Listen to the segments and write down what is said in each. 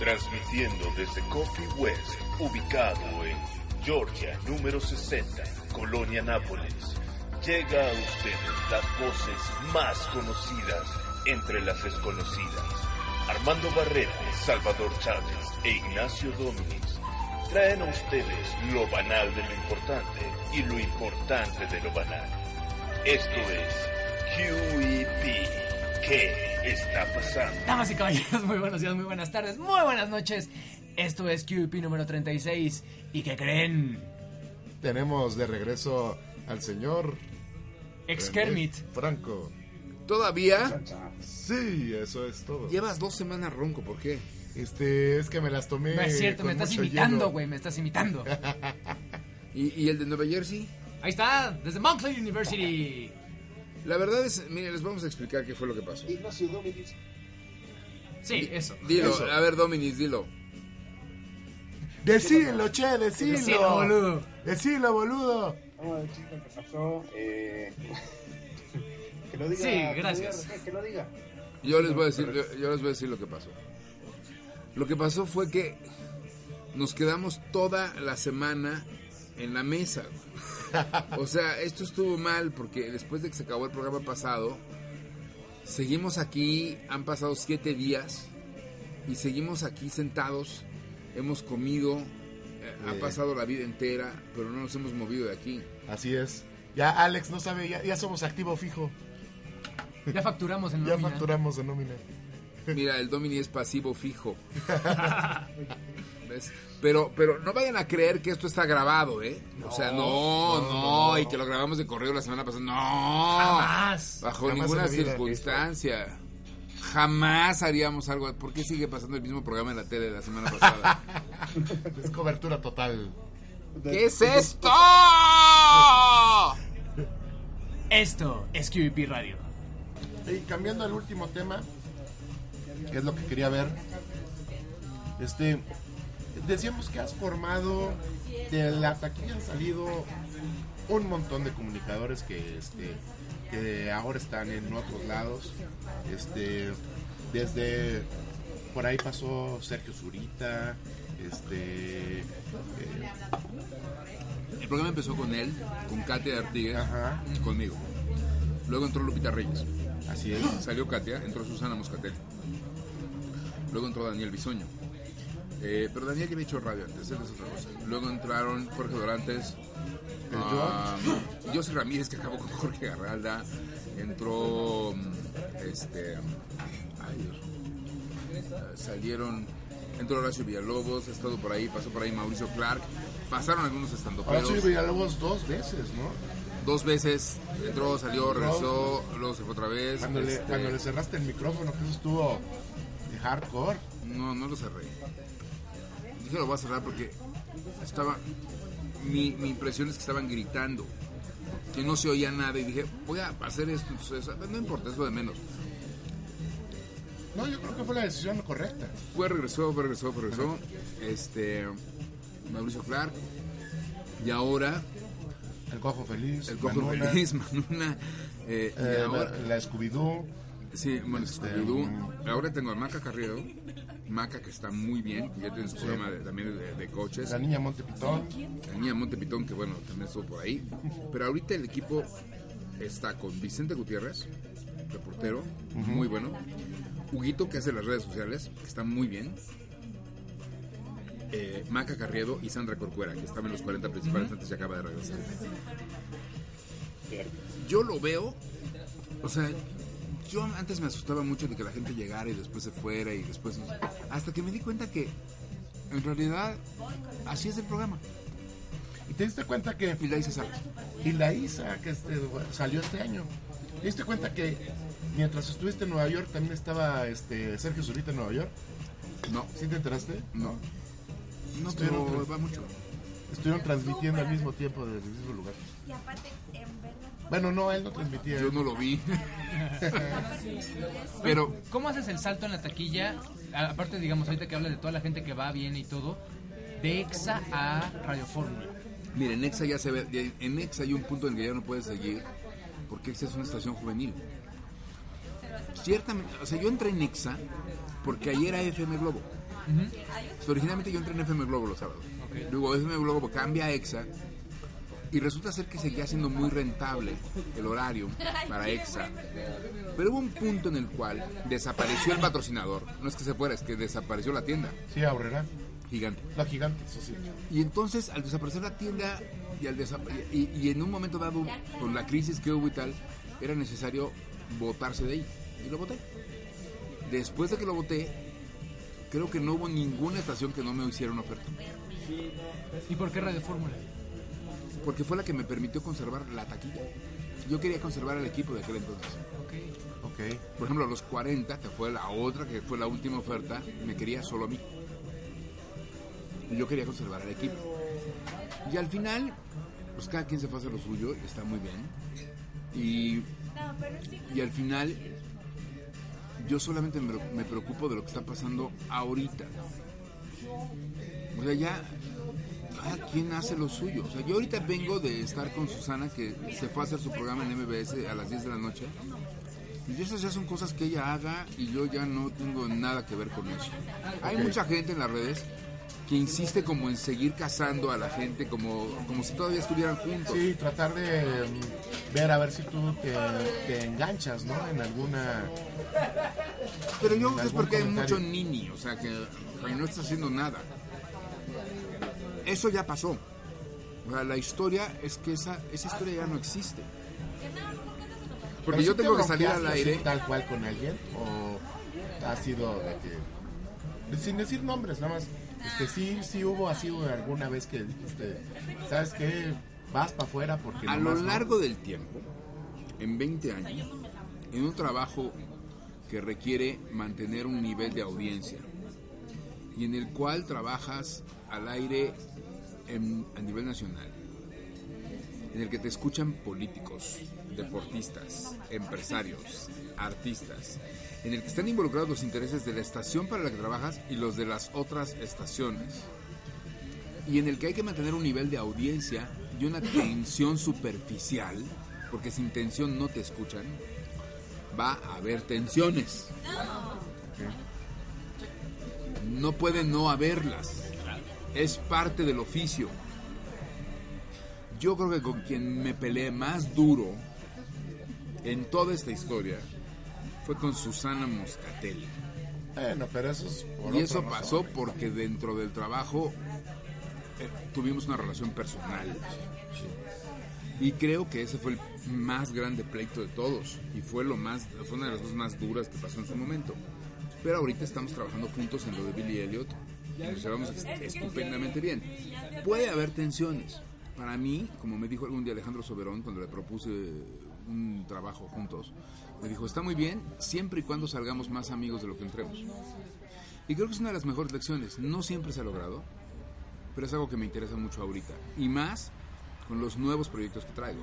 Transmitiendo desde Coffee West, ubicado en Georgia, número 60, Colonia Nápoles. Llega a ustedes las voces más conocidas entre las desconocidas. Armando Barrera, Salvador Chávez e Ignacio Dominis traen a ustedes lo banal de lo importante y lo importante de lo banal. Esto es QEP. ¿Qué está pasando? Damas y caballeros, muy buenos días, muy buenas tardes, muy buenas noches. Esto es QEP número 36. ¿Y qué creen? Tenemos de regreso al señor Ex Kermit. Franco. ¿Todavía? Sí, eso es todo. Llevas dos semanas ronco, ¿por qué? Este, es que me las tomé. No es cierto, con me estás imitando, güey, me estás imitando. ¿Y, y el de Nueva Jersey? Ahí está, desde Montclair University. La verdad es, mire, les vamos a explicar qué fue lo que pasó. Ignacio Dominis. Sí, eso. Dilo, Eso. a ver, Dominis, dilo. Decilo, che, decilo. Decilo, boludo. Decilo, boludo. Vamos a decir lo que pasó. Eh... que lo diga. Sí, gracias. que lo diga. Yo les voy a decir, yo, yo les voy a decir lo que pasó. Lo que pasó fue que nos quedamos toda la semana en la mesa. güey. O sea, esto estuvo mal porque después de que se acabó el programa pasado, seguimos aquí, han pasado siete días y seguimos aquí sentados, hemos comido, eh, ha pasado la vida entera, pero no nos hemos movido de aquí. Así es. Ya Alex no sabe, ya, ya somos activo fijo. Ya facturamos en Ya nómina. facturamos de nómina. Mira, el Domini es pasivo fijo. ¿Ves? Pero, pero no vayan a creer que esto está grabado, ¿eh? o sea, no, no, y que lo grabamos de correo la semana pasada. No, Jamás. bajo Jamás ninguna circunstancia. Jamás haríamos algo. ¿Por qué sigue pasando el mismo programa en la tele de la semana pasada? Es cobertura total. ¿Qué es esto? Esto es QEP Radio. Y cambiando al último tema, que es lo que quería ver. Este, decíamos que has formado, de la taquilla han salido un montón de comunicadores que, este, que ahora están en otros lados. Este, desde por ahí pasó Sergio Zurita, este, eh, El programa empezó con él, con Katia Artigas, Ajá. conmigo. Luego entró Lupita Reyes. así es. Salió Katia, entró Susana Moscatel. Luego entró Daniel Bisoño. Eh, pero Daniel ya había hecho radio antes, él es otra cosa. Luego entraron Jorge Dorantes, El ah, José Ramírez, que acabó con Jorge Garralda. Entró. mm, Este. Ay, Dios. Eh, salieron. Entró Horacio Villalobos, ha estado por ahí, pasó por ahí Mauricio Clark. Pasaron algunos estando sí Villalobos dos veces, ¿no? Dos veces entró, salió, regresó, luego se fue otra vez. Cuando, le, este, cuando le cerraste el micrófono, que eso estuvo de hardcore. No, no lo cerré. Dije lo voy a cerrar porque estaba. Mi, mi impresión es que estaban gritando, que no se oía nada y dije, voy a hacer esto. Entonces, no importa, es lo de menos. No, yo creo que fue la decisión correcta. Fue, regresó, fue, regresó, fue, regresó. Este. Mauricio Clark. Y ahora, El cojo feliz. el Cojo Manuna, Feliz, Manuna. eh, y eh, ahora, la, la Scooby-Doo. Sí, bueno, Este, Scooby-Doo. mm. Ahora tengo a Maca Carrero. Maca que está muy bien, que ya tiene su programa de- también de, de coches. La niña Montepitón. La niña Montepitón, que bueno, también estuvo por ahí. Pero ahorita el equipo está con Vicente Gutiérrez, reportero, muy bueno. Huguito, que hace las redes sociales, que está muy bien. Eh, Maca Carriedo y Sandra Corcuera, que estaba en los 40 principales antes y acaba de regresar. Yo lo veo, o sea, yo antes me asustaba mucho de que la gente llegara y después se fuera y después... no sé. Hasta que me di cuenta que en realidad así es el programa. Y te diste cuenta que. Y la Salas. Y la Isa, que este, salió este año. ¿Te diste cuenta que mientras estuviste en Nueva York también estaba este Sergio Zurita en Nueva York? No, ¿Sí te enteraste? no. No, Estuvieron pero va mucho. Estuvieron transmitiendo al mismo tiempo desde el mismo lugar. Y aparte, en verdad, Bueno, no, él no transmitía. Yo no lo vi. pero ¿Cómo haces el salto en la taquilla? Aparte, digamos, ahorita que hablas de toda la gente que va, viene y todo, de EXA a Radio Fórmula. Miren, en Exa ya se ve, en Exa hay un punto en que ya no puedes seguir porque Exa es una estación juvenil. Ciertamente, o sea, yo entré en Exa porque ayer era FM Globo. Entonces, originalmente yo entré en FM Globo los sábados. Luego FM Globo cambia a EXA y resulta ser que seguía siendo muy rentable el horario para EXA. Pero hubo un punto en el cual desapareció el patrocinador. No es que se fuera, es que desapareció la tienda Sí, Aurrera. gigante. La gigante, eso sí. Y entonces, al desaparecer la tienda y, al y, y en un momento dado, con la crisis que hubo y tal, era necesario botarse de ahí. Y lo boté. Después de que lo boté, creo que no hubo ninguna estación que no me hiciera una oferta. ¿Y por qué Radio Fórmula? Porque fue la que me permitió conservar la taquilla. Yo quería conservar el equipo de aquel entonces. Ok. Ok. Por ejemplo, a los 40, que fue la otra, que fue la última oferta, me quería solo a mí. Y yo quería conservar al equipo. Y al final, pues cada quien se fue a hacer lo suyo, está muy bien. Y, y al final, yo solamente me, me preocupo de lo que está pasando ahorita. O sea, ya cada quien hace lo suyo. O sea, yo ahorita vengo de estar con Susana, que se fue a hacer su programa en MBS a las 10 de la noche. Y esas ya son cosas que ella haga y yo ya no tengo nada que ver con eso. Hay mucha gente en las redes que insiste como en seguir casando a la gente como, como si todavía estuvieran juntos. Sí, tratar de mm, ver a ver si tú te, te enganchas, ¿no? En alguna... Pero yo creo que es porque hay mucho nini, o sea, que, que no está haciendo nada. Eso ya pasó. La historia es que esa, esa historia ya no existe. Porque yo te tengo que salir al aire. tal cual con alguien o ha sido de que sin decir nombres nada más este sí sí hubo así alguna vez que dijiste sabes qué vas para afuera porque A lo nomás no"? largo del tiempo, en 20 años, en un trabajo que requiere mantener un nivel de audiencia y en el cual trabajas al aire en- a nivel nacional, en el que te escuchan políticos, deportistas, empresarios, artistas, en el que están involucrados los intereses de la estación para la que trabajas y los de las otras estaciones y en el que hay que mantener un nivel de audiencia y una tensión superficial, porque sin tensión no te escuchan, va a haber tensiones. No puede no haberlas. Es parte del oficio. Yo creo que con quien me peleé más duro en toda esta historia fue con Susana Moscatelli. bueno pero eso es por Y eso razón. pasó porque dentro del trabajo eh, tuvimos una relación personal. Y creo que ese fue el más grande pleito de todos. Y fue lo más, fue una de las cosas más duras que pasó en su momento. Pero ahorita estamos trabajando juntos en lo de Billy Elliot nos llevamos est- estupendamente bien. Puede haber tensiones. Para mí, como me dijo algún día Alejandro Soberón cuando le propuse un trabajo juntos, me dijo, está muy bien siempre y cuando salgamos más amigos de lo que entremos. Y creo que es una de las mejores lecciones. No siempre se ha logrado, pero es algo que me interesa mucho ahorita. Y más con los nuevos proyectos que traigo.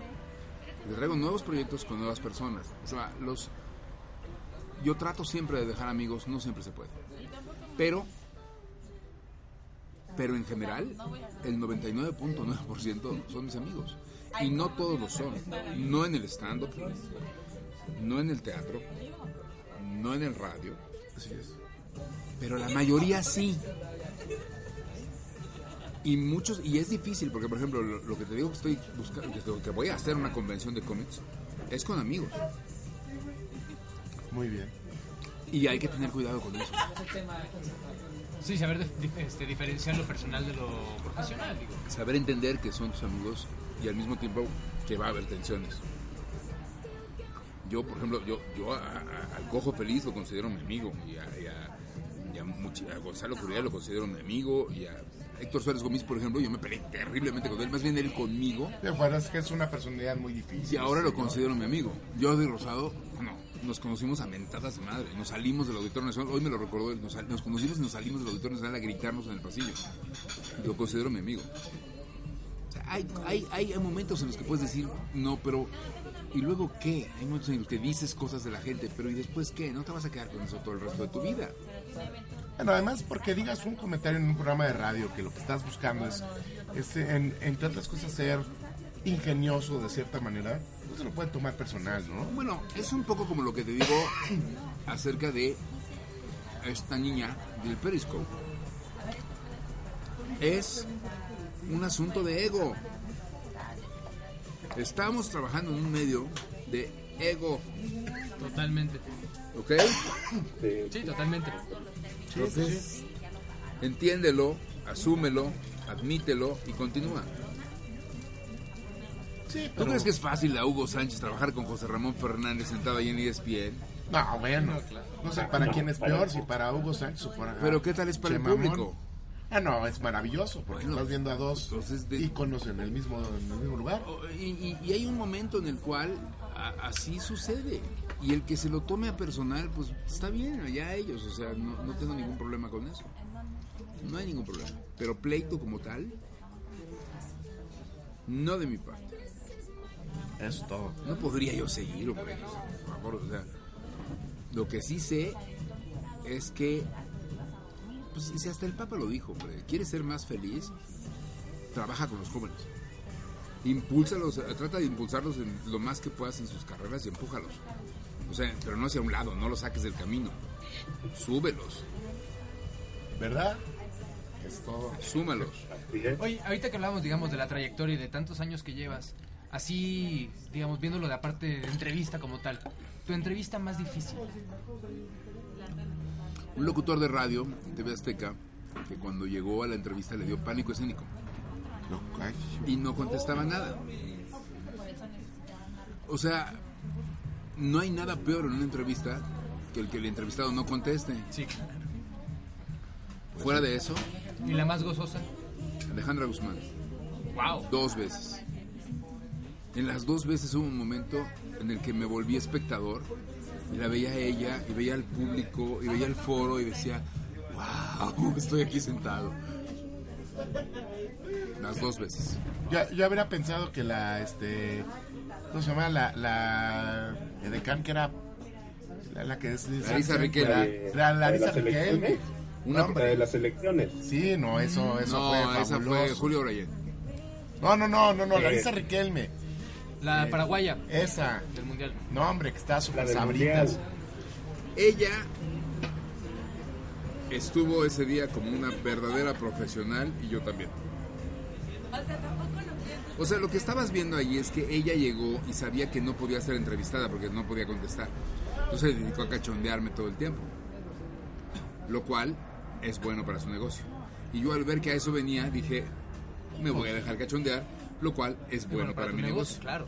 Porque traigo nuevos proyectos con nuevas personas. O sea, los... Yo trato siempre de dejar amigos, no siempre se puede. Pero... Pero en general, el 99.9% son mis amigos. Y no todos lo son. No en el stand-up, no en el teatro, no en el radio. Así es. Pero la mayoría sí. Y muchos, y es difícil, porque por ejemplo, lo, lo que te digo que estoy buscando, que voy a hacer una convención de cómics, es con amigos. muy bien Y hay que tener cuidado con eso. Sí, saber este, diferenciar lo personal de lo profesional, digo. Saber entender que son tus amigos y al mismo tiempo que va a haber tensiones. Yo, por ejemplo, yo, yo a- a- al Cojo Feliz lo considero mi amigo y a, y a- y a a Gonzalo Curiel lo considero mi amigo y a Héctor Suárez Gómez, por ejemplo, yo me peleé terriblemente con él, más bien él conmigo Sí, bueno, es que es una personalidad muy difícil y ahora lo considero mi amigo. Jordi Rosado, no, nos conocimos a mentadas de madre, nos salimos del Auditorio Nacional, hoy me lo recordó, nos, nos conocimos y nos salimos del Auditorio Nacional a gritarnos en el pasillo. Lo considero mi amigo. O sea, hay, hay, hay momentos en los que puedes decir, no, pero... ¿Y luego qué? Hay momentos en los que dices cosas de la gente, pero ¿y después qué? No te vas a quedar con eso todo el resto de tu vida. Bueno, además porque digas un comentario en un programa de radio que lo que estás buscando es, es, en- entre otras cosas, ser ingenioso de cierta manera, se lo puede tomar personal, ¿no? Bueno, es un poco como lo que te digo acerca de esta niña del Periscope. es un asunto de ego. Estamos trabajando en un medio de ego, Totalmente. ¿ok? Sí. Sí, totalmente. Entonces, entiéndelo, asúmelo, admítelo y continúa. Sí, ¿Tú crees que es fácil a Hugo Sánchez trabajar con José Ramón Fernández sentado ahí en ESPN? No, bueno. No sé para quién es peor, si para Hugo Sánchez o para... Pero ¿qué tal es para el público? Ah, no, es maravilloso, porque Bueno, estás viendo a dos de- íconos en el mismo, en el mismo lugar. O- Y, y- y hay un momento en el cual a- así sucede. Y el que se lo tome a personal, pues está bien, allá ellos. O sea, no, no tengo ningún problema con eso. No hay ningún problema. Pero pleito como tal, no de mi parte. Eso es todo. No podría yo seguir, hombre. Por favor, o sea, lo que sí sé es que, pues si hasta el Papa lo dijo, hombre, quieres ser más feliz, trabaja con los jóvenes. Impúlsalos, eh, trata de impulsarlos en lo más que puedas en sus carreras y empújalos. O sea, pero no hacia un lado, no los saques del camino. Súbelos, ¿Verdad? Es todo. súmalos. Oye, ahorita que hablamos, digamos, de la trayectoria y de tantos años que llevas, así, digamos, viéndolo de aparte de entrevista como tal, tu entrevista más difícil. Un locutor de radio TV Azteca que cuando llegó a la entrevista le dio pánico escénico y no contestaba nada. O sea, no hay nada peor en una entrevista que el que el entrevistado no conteste. Sí. Fuera de eso, ¿Y la más gozosa? Alejandra Guzmán, ¡Wow! dos veces. En las dos veces hubo un momento en el que me volví espectador y la veía a ella y veía al público y veía el foro y decía, wow, estoy aquí sentado. Las dos veces. Yo, yo habría pensado que la, este, ¿cómo se llama? La, la edecán que era, la, la que es Larisa Riquelme. La, la Larisa ¿de las Riquelme. elecciones? Una- No, de las elecciones. Sí, no, eso, eso no, fue esa fue fabuloso. Julio Brayen. No, no, no, no, no. Larisa Riquelme. La paraguaya Esa. del mundial. No, hombre, que está súper sabritas. Ella estuvo ese día como una verdadera profesional y yo también. O sea, tampoco lo. O sea, lo que estabas viendo ahí es que ella llegó y sabía que no podía ser entrevistada porque no podía contestar. Entonces se dedicó a cachondearme todo el tiempo. Lo cual es bueno para su negocio. Y yo al ver que a eso venía dije, me voy a dejar cachondear, lo cual es bueno, para, mi negocio. Claro.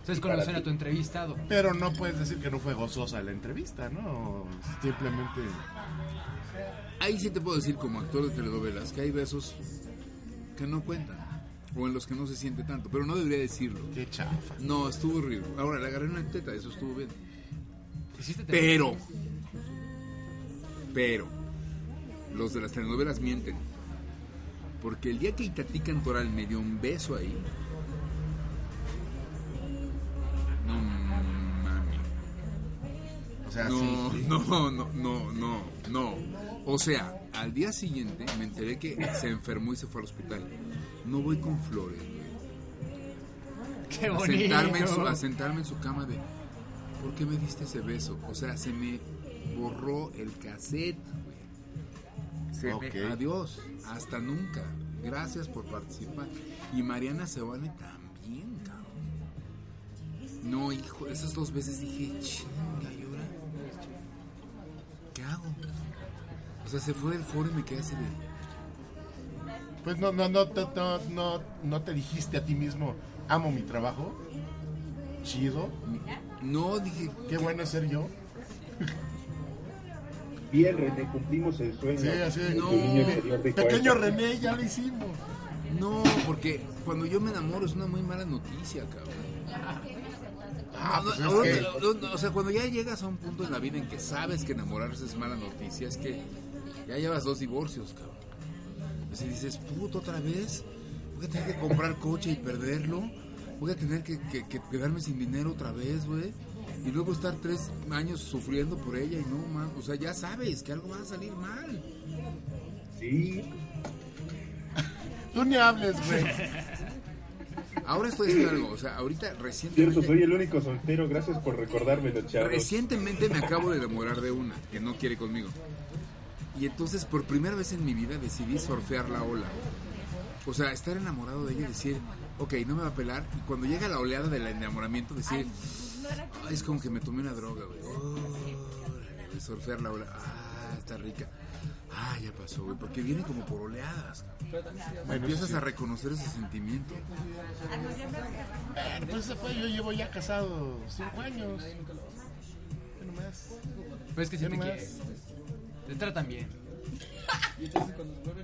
Entonces conocer a tu entrevistado. Pero no puedes decir que no fue gozosa la entrevista, ¿no? Simplemente. Ahí sí te puedo decir como actor de telenovelas que hay besos que no cuentan o en los que no se siente tanto, pero no debería decirlo. Qué chafa. No, estuvo horrible. Ahora le agarré una teta, eso estuvo bien. Pero, pero, los de las telenovelas mienten. Porque el día que Itatí Cantoral me dio un beso ahí, no mami. O sea, No, sí. no, no, no, no, no. O sea, al día siguiente me enteré que se enfermó y se fue al hospital. No voy con flores, güey. Qué A bonito. sentarme, en su, a sentarme en su cama de, ¿por qué me diste ese beso? O sea, se me borró el cassette, güey. Se adiós, hasta nunca. Gracias por participar. Y Mariana Sebane también, cabrón. No, hijo, esas dos veces dije, chinga, ¿y ahora? ¿Qué hago? O sea, se fue del foro y me quedé así de... Pues no, no, no, no, no, no te dijiste a ti mismo, amo mi trabajo. Chido. No, dije, Qué bueno es ser yo. Bien, René, cumplimos el sueño. Sí, así de- No. Pequeño. René, ya lo hicimos. no, porque cuando yo me enamoro es una muy mala noticia, cabrón. Ah, pues no, es que. no, no, o sea, cuando ya llegas a un punto en la vida en que sabes que enamorarse es mala noticia, es que ya llevas dos divorcios, cabrón. Así dices, puto, otra vez, voy a tener que comprar coche y perderlo, voy a tener que, que- que quedarme sin dinero otra vez, güey. Y luego estar tres años sufriendo por ella y no, man, o sea, ya sabes que algo va a salir mal. Sí, Tú ni hables, güey. Ahora estoy haciendo algo, o sea, ahorita cierto, recientemente... soy el único soltero. Gracias por recordármelo, chavos. Recientemente me acabo de enamorar de una que no quiere conmigo. Y entonces por primera vez en mi vida decidí surfear la ola. O sea, estar enamorado de ella y decir, ok, no me va a pelar. Y cuando llega la oleada del enamoramiento, decir, "Ay, es como que me tomé una droga, güey. Órale, güey, surfear la ola. Ah, está rica. Ah, ya pasó, güey. Porque viene como por oleadas. Empiezas a reconocer ese sentimiento. Bueno, pues se fue, yo llevo ya casado cinco años. Ya nomás. Pero es que si te. Te tratan bien.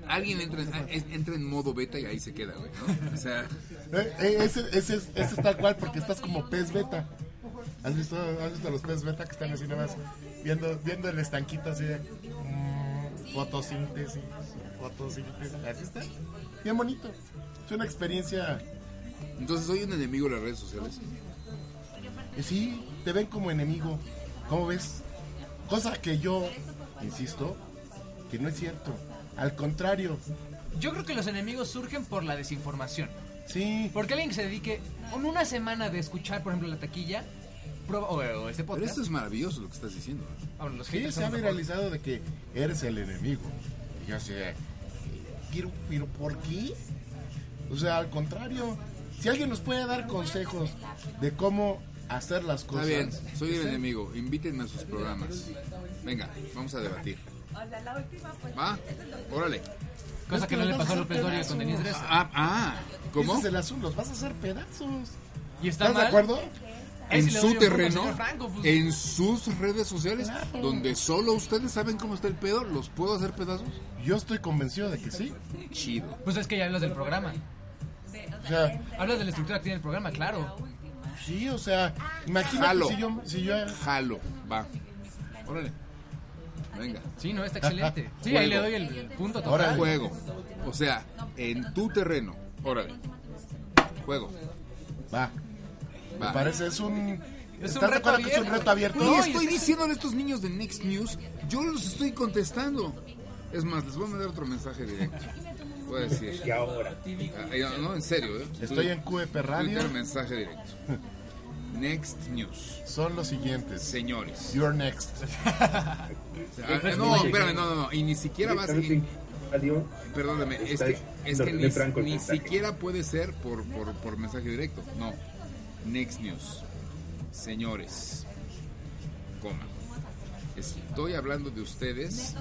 Alguien entra en, en- entra en modo beta y ahí se queda, güey, ¿no? O sea, Eh, eh, ese, ese, es, ese es tal cual porque estás como pez beta. ¿Has visto, has visto los pez beta que están así nada más viendo, viendo el estanquito así de mm, fotosíntesis, fotosíntesis? Así está. Bien bonito. Es una experiencia. entonces soy un enemigo de las redes sociales. eh, sí, te ven como enemigo. ¿Cómo ves? Cosa que yo, insisto, que no es cierto. Al contrario, Yo creo que los enemigos surgen por la desinformación. sí. Porque alguien que se dedique en una semana de escuchar, por ejemplo, la taquilla, prueba- o, o este Pero esto es maravilloso lo que estás diciendo. ah, bueno, los Sí, se ha viralizado de que eres el enemigo. Y yo sé, pero, pero ¿por qué? O sea, al contrario, si alguien nos puede dar consejos de cómo hacer las Está cosas. bien, soy el enemigo. Invítenme a sus programas. Venga, vamos a debatir. Pues. ¿Va? Órale. Cosa que no le pasó a López Doria con Denise. Ah, ah, ¿cómo? Ese es el asunto, los vas a hacer pedazos. ¿Y está ¿Estás de acuerdo? Ahí En su terreno, Franco, pues. en sus redes sociales, donde solo ustedes saben cómo está el pedo, ¿los puedo hacer pedazos? Yo estoy convencido de que sí. Chido. Pues es que ya hablas del programa. O sea, Hablas de la estructura que tiene el programa, claro. sí, o sea, imagínate Jalo. si yo, si yo Jalo, va. Órale. Venga. Sí, no, está excelente. Sí, ahí le doy el, el punto Ahora total. Juego. O sea, en tu terreno. Órale. Juego. va. Me parece es un Es un ¿Estás de reto acuerdo que es un abierto. reto abierto? Y No, y estoy está- diciendo a estos niños de Next News, yo los estoy contestando. Es más, les voy a mandar otro mensaje directo. Voy a decir. Y ahora. Ah, no, en serio, ¿eh? Estoy en QEP Radio. Twitter, mensaje directo. Next News. Son los siguientes. Señores. You're next. Ah, no, espérame, no, no, no. Y ni siquiera vas. Radio, Perdóname, es que, es que ni, ni siquiera puede ser por, por, por mensaje directo. No. Next News. Señores. Coma. Estoy hablando de ustedes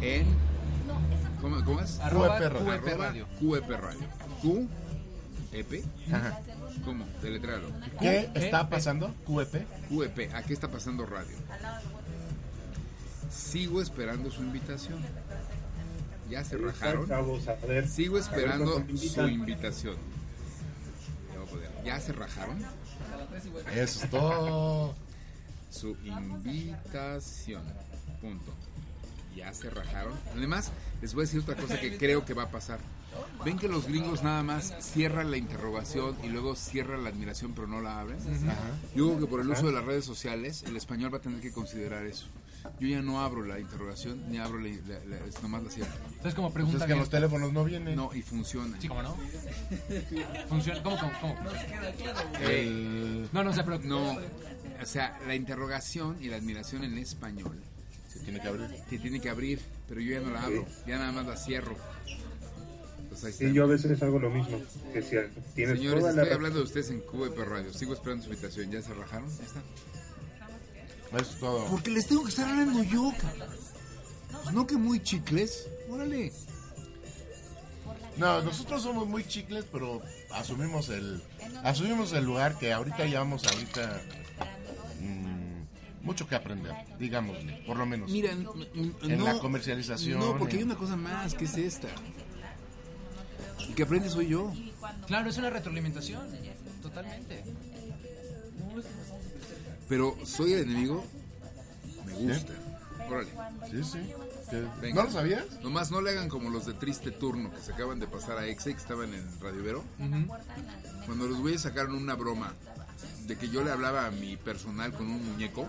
en. ¿Cómo, cómo es? Arroba QEP Radio. QEP Radio. QEP Radio. Q. EP. Ajá. ¿Cómo? ¿Qué está pasando? QEP. QEP. ¿A qué está pasando radio? Sigo esperando su invitación. Ya se rajaron. Sigo esperando su invitación. Ya voy a poder. ¿Ya se rajaron? Eso es todo. Su invitación. Punto. Ya se rajaron. Además, les voy a decir otra cosa que creo que va a pasar. Ven que los gringos nada más cierran la interrogación y luego cierran la admiración pero no la abren. Yo creo que por el uso de las redes sociales el español va a tener que considerar eso. Yo ya no abro la interrogación ni abro la, la- la- es nomás la cierro. Entonces, como Pues pregunta es que bien. los teléfonos no vienen. No, y funciona. Sí, ¿cómo no? Funciona. ¿Cómo, cómo, cómo? El- No, no sé, pero... No, o sea, la interrogación y la admiración en español Se tiene que abrir. te tiene que abrir, pero yo ya no la abro, ya nada más la cierro. Pues. Sí, yo a veces hago lo mismo. Que si tienes Señores, toda la estoy hablando de ustedes en QEP Radio. Sigo esperando su invitación. ¿Ya se rajaron? Ya está. Eso es todo. Porque les tengo que estar hablando yo, cabrón. Pues no que muy chicles. Órale. No, nosotros somos muy chicles, pero asumimos el asumimos el lugar que ahorita llevamos ahorita mm, mucho que aprender, digamos, por lo menos. Mira, En no, la comercialización, No, porque hay una cosa más, que es esta. El que aprende soy yo. Claro, es una retroalimentación. Totalmente. Pero soy el enemigo. Me gusta. Órale. Sí, sí. ¿No lo sabías? Nomás no le hagan como los de Triste Turno que se acaban de pasar a Exe que estaban en Radio Vero. Cuando los güeyes sacaron una broma de que yo le hablaba a mi personal con un muñeco.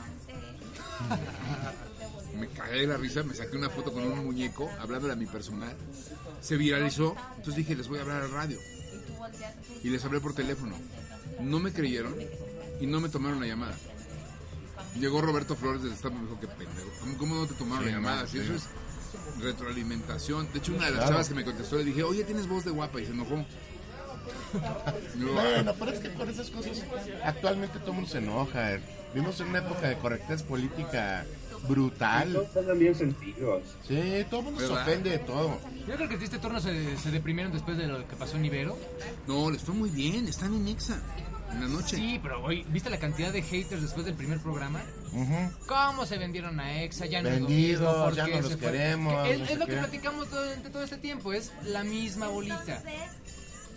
me cagué de la risa, me saqué una foto con un muñeco hablándole a mi personal. Se viralizó, entonces dije, les voy a hablar al radio. Y les hablé por teléfono. No me creyeron y no me tomaron la llamada. Llegó Roberto Flores del Estado y me dijo, qué pendejo. ¿Cómo, cómo no te tomaron Sí, la llamada? no, Si sí. eso es retroalimentación. De hecho, una de las Claro. chavas que me contestó le dije, oye, tienes voz de guapa, y se enojó. Digo, Bueno, pero es que por esas cosas actualmente todo el mundo se enoja. eh. Vivimos en una época de correctez política brutal. Todos andan bien sentidos. Sí, todo el mundo se ofende de todo. Yo creo que en este turno se, se deprimieron después de lo que pasó en Ibero. no, les fue muy bien, están en Exa, en la noche. Sí, pero hoy, ¿viste la cantidad de haters después del primer programa? ¿Cómo se vendieron a EXA? Ya no es lo Vendidos, mismo, ¿por ya qué no los se fue? queremos, Que Es, no es sé lo que qué. platicamos durante todo este tiempo, es la misma bolita.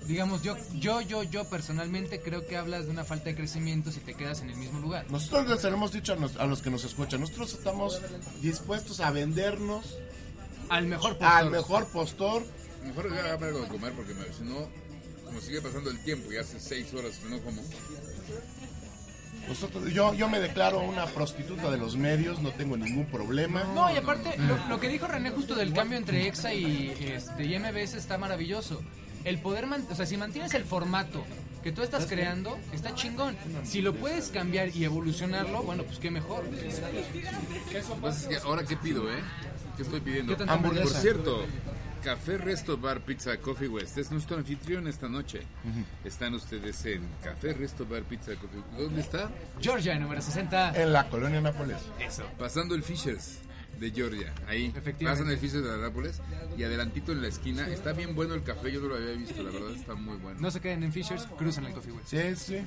Digamos, yo, yo, yo, yo personalmente creo que hablas de una falta de crecimiento si te quedas en el mismo lugar. Nosotros les hemos dicho a, nos- a los que nos escuchan, nosotros estamos dispuestos a vendernos Al mejor postor. al mejor postor. Mejor que haga algo de comer porque me- si no, como sigue pasando el tiempo y hace seis horas que no como. Nosotros, yo, yo me declaro una prostituta de los medios, no tengo ningún problema. No, y aparte, lo, lo que dijo René justo del cambio entre EXA y, este, y MBS está maravilloso. El poder, man- o sea, si mantienes el formato que tú estás creando, está chingón. Si lo puedes cambiar y evolucionarlo, bueno, pues qué mejor. Pasa es que ahora qué pido, ¿eh? ¿Qué estoy pidiendo? ¿Qué Hamburguesa. Por cierto, Café Resto Bar Pizza Coffee West es nuestro anfitrión esta noche. Están ustedes en Café Resto Bar Pizza Coffee West. ¿Dónde está? Georgia, número 60. En la colonia Nápoles. Eso. Pasando el Fishers de Georgia. Ahí. Efectivamente. Pasan el Fishers de Nápoles y adelantito en la esquina. Está bien bueno el café, yo no lo había visto, la verdad está muy bueno. No se queden en Fishers, cruzan el Coffee West. Sí, sí.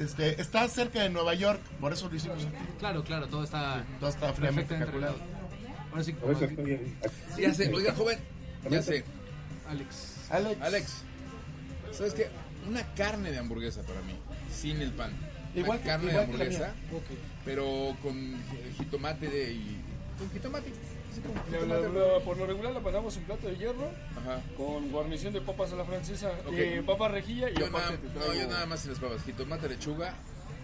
Este, está cerca de Nueva York, por eso lo hicimos aquí. Claro, claro, todo está Todo está perfectamente calculado. Ahora sí, estoy bien. Ya sé, oiga joven, ya sé. Alex. Alex, Alex, ¿sabes qué? Una carne de hamburguesa para mí, sin el pan. Igual que- carne igual de que la hamburguesa, pero con jitomate de- y... Con jitomate. así con La- jitomate. la- la- por lo regular la mandamos en plato de hierro Ajá. con guarnición de papas a la francesa, Ok. eh, papa rejilla y Yo aparte nada, te no, yo nada más en las papas. Jitomate, lechuga,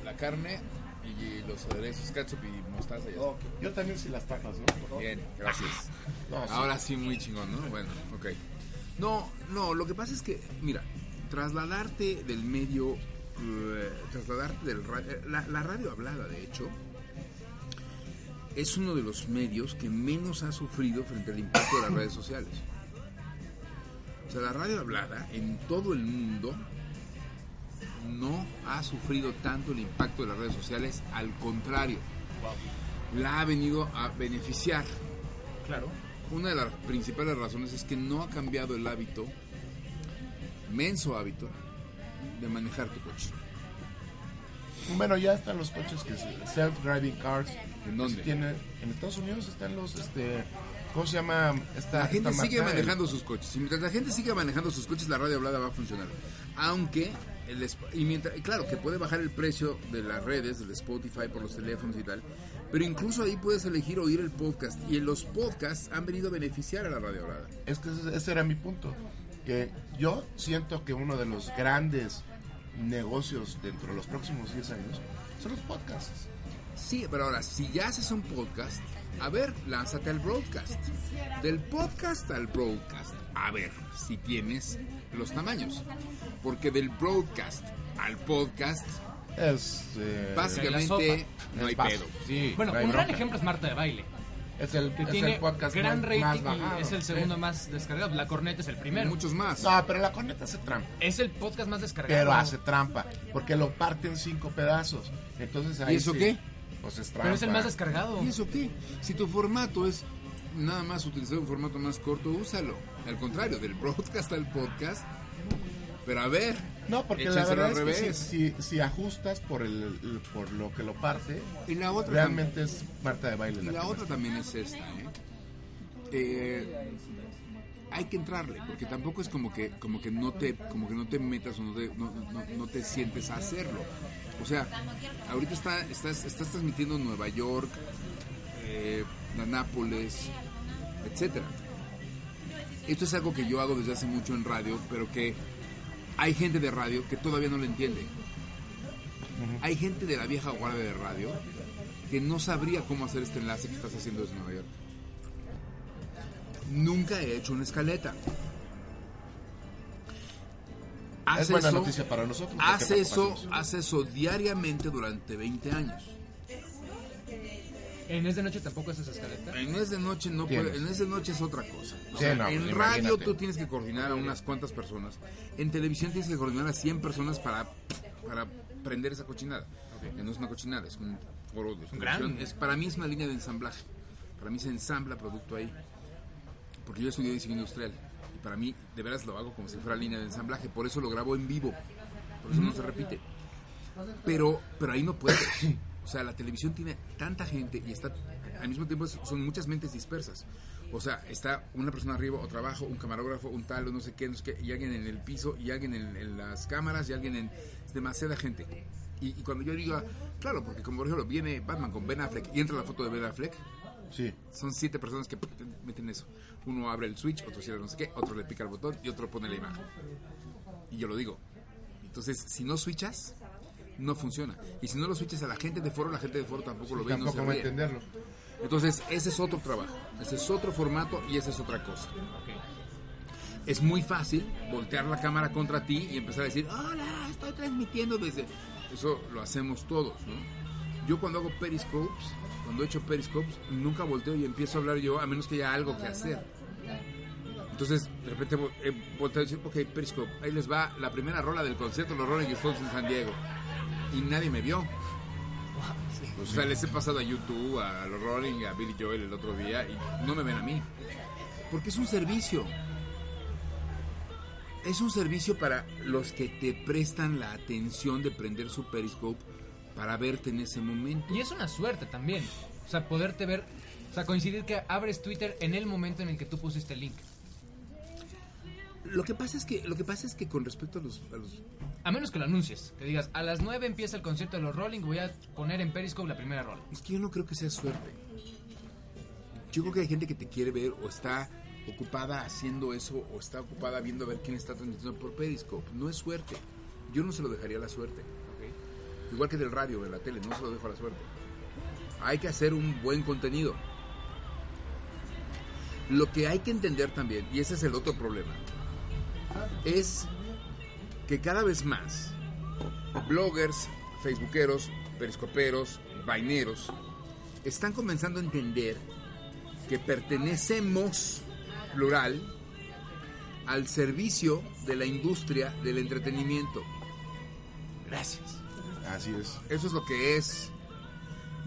la carne y los aderezos, ketchup y mostaza y eso. yo también si las tapas, ¿no? Bien, gracias. No, sí. Ahora sí, muy chingón, ¿no? Bueno, ok. No, no, lo que pasa es que, mira, trasladarte del medio, eh, trasladarte del radio, la, la radio hablada, de hecho, es uno de los medios que menos ha sufrido frente al impacto de las redes sociales. O sea, la radio hablada en todo el mundo no ha sufrido tanto el impacto de las redes sociales, al contrario, la ha venido a beneficiar. Claro. Una de las principales razones es que no ha cambiado el hábito, menso hábito, de manejar tu coche. Bueno, ya están los coches que se- self-driving cars. ¿En dónde? tienen- en Estados Unidos están los, este, ¿cómo se llama? Esta, La gente esta sigue marca? manejando sus coches. Y mientras la gente siga manejando sus coches, la radio hablada va a funcionar. Aunque, y mientras, claro, que puede bajar el precio de las redes, del Spotify por los teléfonos y tal. Pero incluso ahí puedes elegir oír el podcast. Y en los podcasts han venido a beneficiar a la radio hablada. Es que ese, ese era mi punto. Que yo siento que uno de los grandes negocios dentro de los próximos 10 años son los podcasts. Sí, pero ahora, si ya haces un podcast, a ver, lánzate al broadcast. Del podcast al broadcast, a ver si tienes los tamaños. Porque del broadcast al podcast, Es, eh, básicamente no hay pedo. Sí, Bueno, un gran ejemplo es Marta de Baile, Es el, que es tiene el podcast gran más, rating más y bajado. es el segundo Sí. más descargado. La Corneta es el primero. Muchos más. No, pero la corneta hace trampa. Es el podcast más descargado. Pero hace trampa. Porque lo parte en cinco pedazos. Entonces ahí ¿Y eso sí, qué? Pues es trampa. Pero es el más descargado. ¿Y eso qué? Si tu formato es nada más utilizar un formato más corto, úsalo. Al contrario, del broadcast al podcast. Pero a ver, No, porque la verdad al es que si, si, si ajustas por, el, el- por lo que lo parte, Y la otra realmente es Marta de baile. Y la la otra también es esta, ¿eh? Eh, hay que entrarle, porque tampoco es como que, como que no te, como que no te metas o no te, no, no- no te sientes a hacerlo. O sea, ahorita está, estás, estás transmitiendo en Nueva York, eh, la Nápoles, etcétera. Esto es algo que yo hago desde hace mucho en radio, pero que hay gente de radio que todavía no lo entiende. Hay gente de la vieja guardia de radio que no sabría cómo hacer este enlace que estás haciendo desde Nueva York. Nunca he hecho una escaleta. Haz Es buena eso- noticia para nosotros. Haz eso, haz eso diariamente durante 20 años. En Es de Noche tampoco haces escaleta. En Es de Noche no puede, en Es de Noche es otra cosa. O Sí, sea, no, en radio imagínate. tú tienes que coordinar a unas cuantas personas. En televisión tienes que coordinar a 100 personas para, para prender esa cochinada. Que no es una cochinada, es un foro de. Es, para mí es una línea de ensamblaje. Para mí se ensambla producto ahí. Porque yo estudié diseño industrial. Para mí, de veras lo hago como si fuera línea de ensamblaje. Por eso lo grabo en vivo. Por eso no se repite. Pero, pero ahí no puedes. O sea, la televisión tiene tanta gente y está al mismo tiempo son muchas mentes dispersas. O sea, está una persona arriba, otro abajo, un camarógrafo, un tal, no sé qué, no sé qué, y alguien en el piso, y alguien en, en las cámaras, y alguien en... Es demasiada gente. Y, y cuando yo digo, claro, porque como por ejemplo viene Batman con Ben Affleck y entra la foto de Ben Affleck, Sí. son siete personas que meten eso. Uno abre el switch, otro cierra no sé qué, otro le pica el botón y otro pone la imagen. Y yo lo digo. Entonces, si no switchas, no funciona. Y si no lo switches a la gente de foro, la gente de foro tampoco lo ve y no Tampoco se va a entenderlo. Entonces, ese es otro trabajo, ese es otro formato y esa es otra cosa. Es muy fácil voltear la cámara contra ti y empezar a decir, hola, estoy transmitiendo desde... Eso lo hacemos todos, ¿no? Yo cuando hago periscopes, cuando he hecho periscopes, nunca volteo y empiezo a hablar yo a menos que haya algo que hacer. Entonces, de repente eh, volteo y decir, ok, periscope, ahí les va la primera rola del concierto los Rolling Stones en San Diego. Y nadie me vio. O sea, les he pasado a YouTube, a los Rolling, a Billy Joel el otro día y no me ven a mí. Porque es un servicio. Es un servicio para los que te prestan la atención de prender su Periscope para verte en ese momento. Y es una suerte también. O sea, poderte ver, o sea, coincidir que abres Twitter en el momento en el que tú pusiste el link. Lo que pasa es que lo que pasa es que con respecto a los, a los A menos que lo anuncies, que digas, a las 9 empieza el concierto de los Rolling, voy a poner en Periscope la primera rola. Es que yo no creo que sea suerte. Yo creo que hay gente que te quiere ver o está ocupada haciendo eso o está ocupada viendo a ver quién está transmitiendo por Periscope. No es suerte. Yo no se lo dejaría a la suerte. Igual que del radio, de la tele, no se lo dejo a la suerte. Hay que hacer un buen contenido. Lo que hay que entender también, y ese es el otro problema, es que cada vez más bloggers, facebookeros, periscoperos, vaineros, están comenzando a entender que pertenecemos, plural, al servicio de la industria del entretenimiento. Gracias. Así es. Eso es lo que es.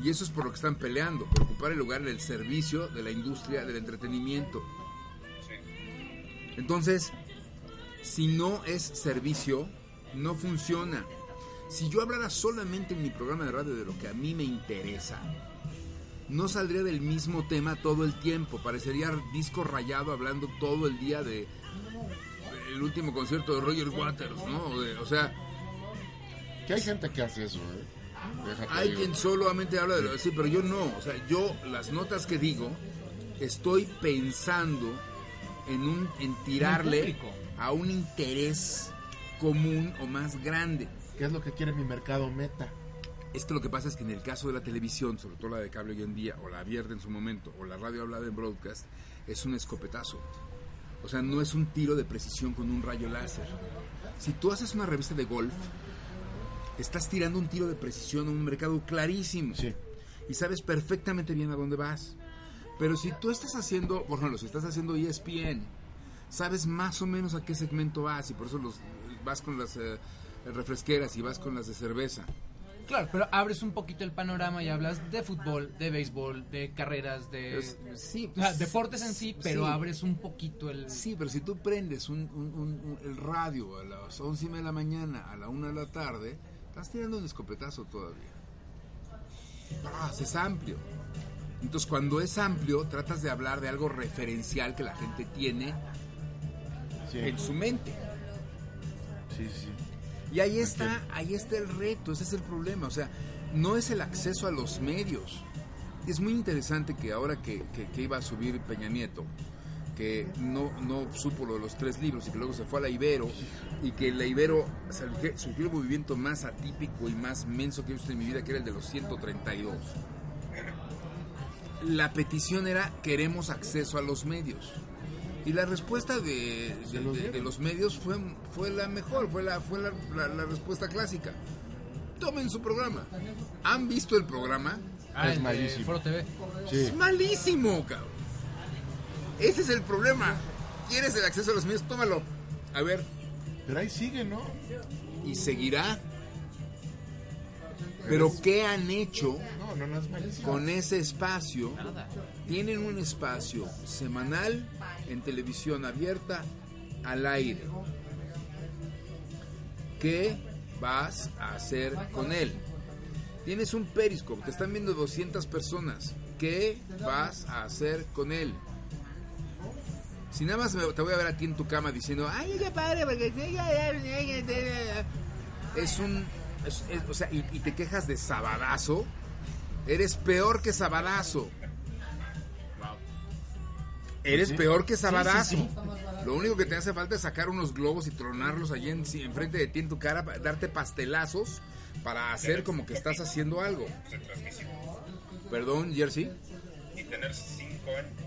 Y eso es por lo que están peleando, por ocupar el lugar del servicio de la industria del entretenimiento. Entonces, si no es servicio, no funciona. Si yo hablara solamente en mi programa de radio de lo que a mí me interesa, no saldría del mismo tema todo el tiempo. Parecería disco rayado hablando todo el día de el último concierto de Roger Waters, ¿no? O sea, Que hay gente que hace eso, ¿eh? Déjate hay digo. quien solamente habla de lo sí, pero yo no. O sea, yo las notas que digo, estoy pensando en un en tirarle a un interés común o más grande. ¿Qué es lo que quiere mi mercado meta? Es que lo que pasa es que en el caso de la televisión, sobre todo la de cable hoy en día, o la abierta en su momento, o la radio hablada en broadcast, es un escopetazo. O sea, no es un tiro de precisión con un rayo láser. Si tú haces una revista de golf, estás tirando un tiro de precisión a un mercado clarísimo. Sí. Y sabes perfectamente bien a dónde vas. Pero si tú estás haciendo, por ejemplo, si estás haciendo ESPN, sabes más o menos a qué segmento vas y por eso los, vas con las eh, refresqueras y vas con las de cerveza. Claro, pero abres un poquito el panorama y hablas de fútbol, de béisbol, de carreras, de... Es- sí, o sea, deportes en sí, pero sí. abres un poquito el... Sí, pero si tú prendes un, un- un- un- el radio a las once y media de la mañana, a la una de la tarde, estás tirando un escopetazo todavía. Ah, es amplio. Entonces, cuando es amplio, tratas de hablar de algo referencial que la gente tiene Sí, en su mente. sí, sí. Y ahí está, ahí está el reto, ese es el problema. O sea, no es el acceso a los medios. Es muy interesante que ahora que, que- que iba a subir Peña Nieto, que no, no supo lo de los tres libros y que luego se fue a la Ibero, y que la Ibero surgió, surgió el movimiento más atípico y más menso que he visto en mi vida, que era el de los 132. La petición era queremos acceso a los medios. Y la respuesta de, de- los de- dieron. de los medios fue, fue la mejor, fue, la, fue la, la- la respuesta clásica. Tomen su programa. ¿Han visto el programa? Ah, es de malísimo. Foro TV. Sí. Es malísimo, cabrón. Ese es el problema. ¿Quieres el acceso a los medios? Tómalo. A ver, Pero ahí sigue, ¿no? y seguirá. Pero ¿qué han hecho No, no, no es malísimo. con ese espacio? Tienen un espacio semanal en televisión abierta al aire. ¿Qué vas a hacer con él? Tienes un periscope, te están viendo 200 personas. ¿Qué vas a hacer con él? Si nada más me- te voy a ver a ti en tu cama diciendo, ay, qué padre, porque... Es un... es- es- o sea, y, y te quejas de sabadazo, eres peor que sabadazo. Eres Sí. peor que sabadazo. sí, sí. Lo único que te hace falta es sacar unos globos y tronarlos allí en, enfrente de ti en tu cara, darte pastelazos para hacer como que estás haciendo algo. Perdón, Jersey. y tener cinco años.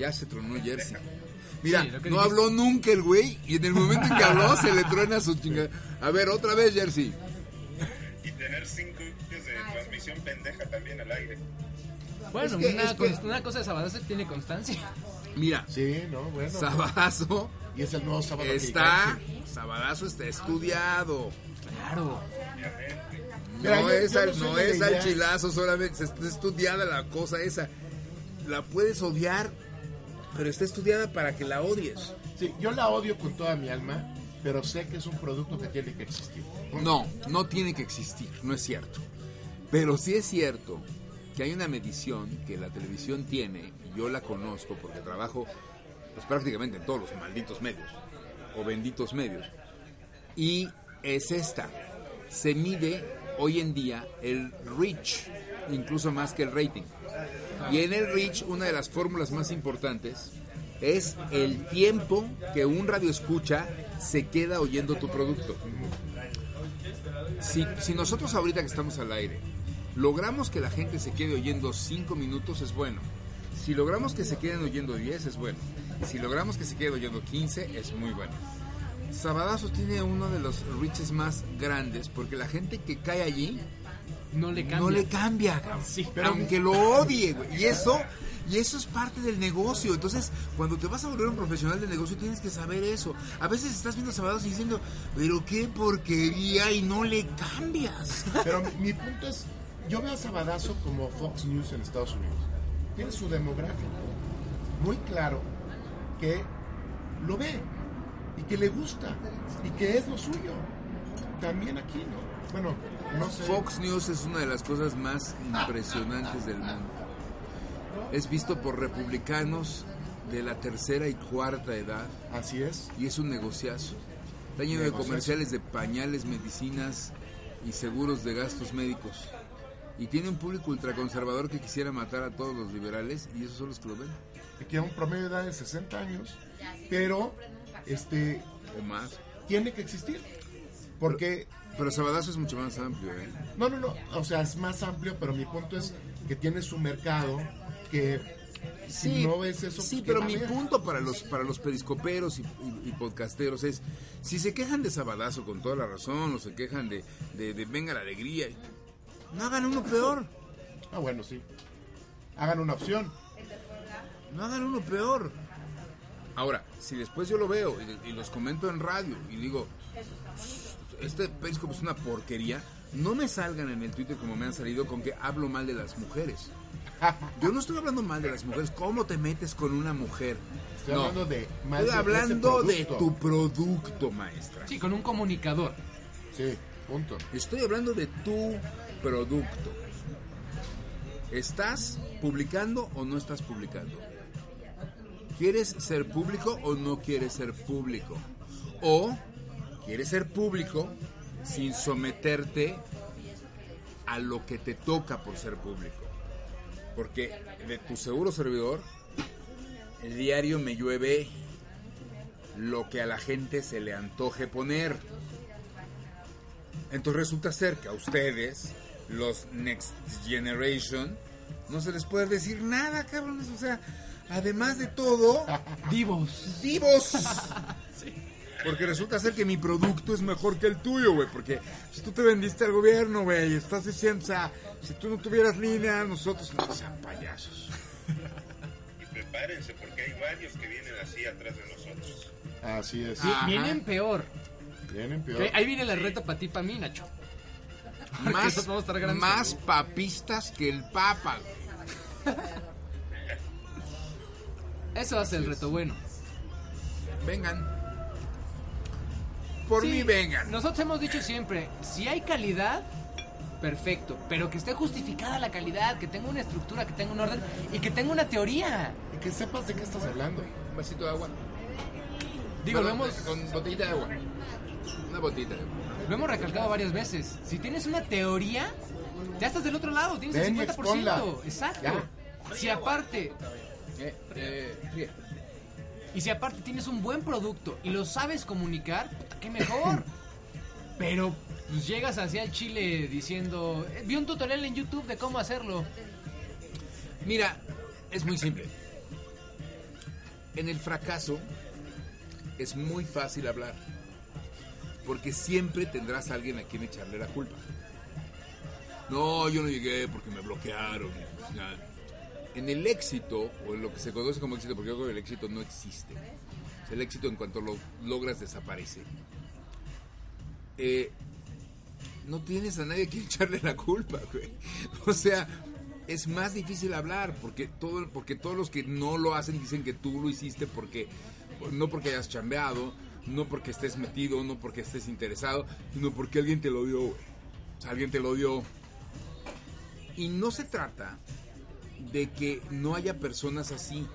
Ya se tronó Jersey. Mira, Sí, no dijiste. habló nunca el güey y en el momento en que habló se le truena su chingada. A ver, otra vez, Jersey. Y tener cinco años de transmisión pendeja también al aire. Bueno, Es que- una, es que- const- una cosa de Sabadazo tiene constancia. Mira, Sí, no, bueno. Sabadazo Y es el nuevo que está. Sabadazo está estudiado. Claro. Mira, No yo- es, yo al, no es al chilazo solamente, está estudiada la cosa esa. La puedes odiar, pero está estudiada para que la odies. Sí, yo la odio con toda mi alma, pero sé que es un producto que tiene que existir. No, no tiene que existir, no es cierto. Pero sí es cierto que hay una medición que la televisión tiene, y yo la conozco porque trabajo pues, prácticamente en todos los malditos medios, o benditos medios, y es esta. Se mide hoy en día el reach, incluso más que el rating. Y en el reach, una de las fórmulas más importantes es el tiempo que un radio escucha se queda oyendo tu producto. Si, nosotros ahorita que estamos al aire logramos que la gente se quede oyendo 5 minutos es bueno. Si logramos que se queden oyendo 10 es bueno. Si logramos que se queden oyendo 15 es muy bueno. Sabadazo tiene uno de los reaches más grandes porque la gente que cae allí No le cambia. no le cambia, cabrón. Sí. aunque lo odie, güey. Y eso, y eso es parte del negocio. Entonces, cuando te vas a volver un profesional del negocio, tienes que saber eso. A veces estás viendo Sabadazo y diciendo, pero qué porquería, y no le cambias. Pero mi, mi punto es, yo veo a Sabadazo como Fox News en Estados Unidos. Tiene su demográfico muy claro que lo ve y que le gusta y que es lo suyo. También aquí, ¿no? Bueno, no sé. Fox News es una de las cosas más impresionantes del mundo. Es visto por republicanos de la tercera y cuarta edad Así es. y es un negociazo. Está lleno de comerciales de pañales, medicinas y seguros de gastos médicos. Y tiene un público ultraconservador que quisiera matar a todos los liberales y esos son los que lo ven. Que tiene un promedio de edad de 60 años, pero este O más. tiene que existir. Porque Pero Sabadazo es mucho más amplio, ¿eh? No, no, no. O sea, es más amplio, pero mi punto es que tiene su mercado que si no ves eso. sí, pues, pero ¿quién mi punto para los para los periscoperos y, y- y podcasteros es si se quejan de Sabadazo con toda la razón o se quejan de, de, de venga la alegría, no hagan uno peor, Ah, bueno, sí. Hagan una opción. no hagan uno peor. Ahora, si después yo lo veo y, y los comento en radio y digo este periscope es una porquería, no me salgan en el Twitter como me han salido con que hablo mal de las mujeres. Yo no estoy hablando mal de las mujeres. ¿Cómo te metes con una mujer? Estoy No. hablando de más Estoy de hablando de producto. tu producto, maestra. Sí, con un comunicador. Sí, punto. Estoy hablando de tu producto. ¿Estás publicando o no estás publicando? ¿Quieres ser público o no quieres ser público? ¿O quieres ser público sin someterte a lo que te toca por ser público? Porque de tu seguro servidor, el diario me llueve lo que a la gente se le antoje poner. Entonces resulta ser que a ustedes, los Next Generation, no se les puede decir nada, cabrones. O sea, además de todo, Divos. vivos. Porque resulta ser que mi producto es mejor que el tuyo, güey. Porque si tú te vendiste al gobierno, güey, estás diciendo, o sea, si tú no tuvieras línea, nosotros no sean payasos. Y prepárense porque hay varios que vienen así atrás de nosotros. Así es. Ajá. Vienen peor. Vienen peor. Ahí viene la reta para ti, para mí, Nacho. Porque Más, vamos a estar grandes. más papistas que el papa, güey. Eso hace el reto bueno. Vengan. Por Sí, mí vengan. Nosotros hemos dicho siempre, si hay calidad, perfecto, pero que esté justificada la calidad, que tenga una estructura, que tenga un orden y que tenga una teoría. Y que sepas de qué estás hablando. Un vasito de agua. Digo, lo hemos, Con botellita de agua. Una botellita de agua. lo hemos recalcado varias veces. Si tienes una teoría, ya estás del otro lado, tienes Ven el 50%. exponla. Exacto. Ya. Si aparte, Eh, eh, fría. Y si aparte tienes un buen producto y lo sabes comunicar, puta, qué mejor. Pero pues llegas hacia el Chile diciendo, "Eh, vi un tutorial en YouTube de cómo hacerlo. Mira, es muy simple. En el fracaso es muy fácil hablar. Porque siempre tendrás a alguien a quien echarle la culpa. No, yo no llegué porque me bloquearon. pues. En el éxito, o en lo que se conoce como éxito, porque yo creo que el éxito no existe. El éxito en cuanto lo logras desaparece. Eh, no tienes a nadie a quien echarle la culpa, güey. O sea, es más difícil hablar porque todo, porque todos los que no lo hacen dicen que tú lo hiciste porque no porque hayas chambeado, no porque estés metido, no porque estés interesado, sino porque alguien te lo dio, güey. O sea, alguien te lo dio. Y no se trata de que no haya personas así.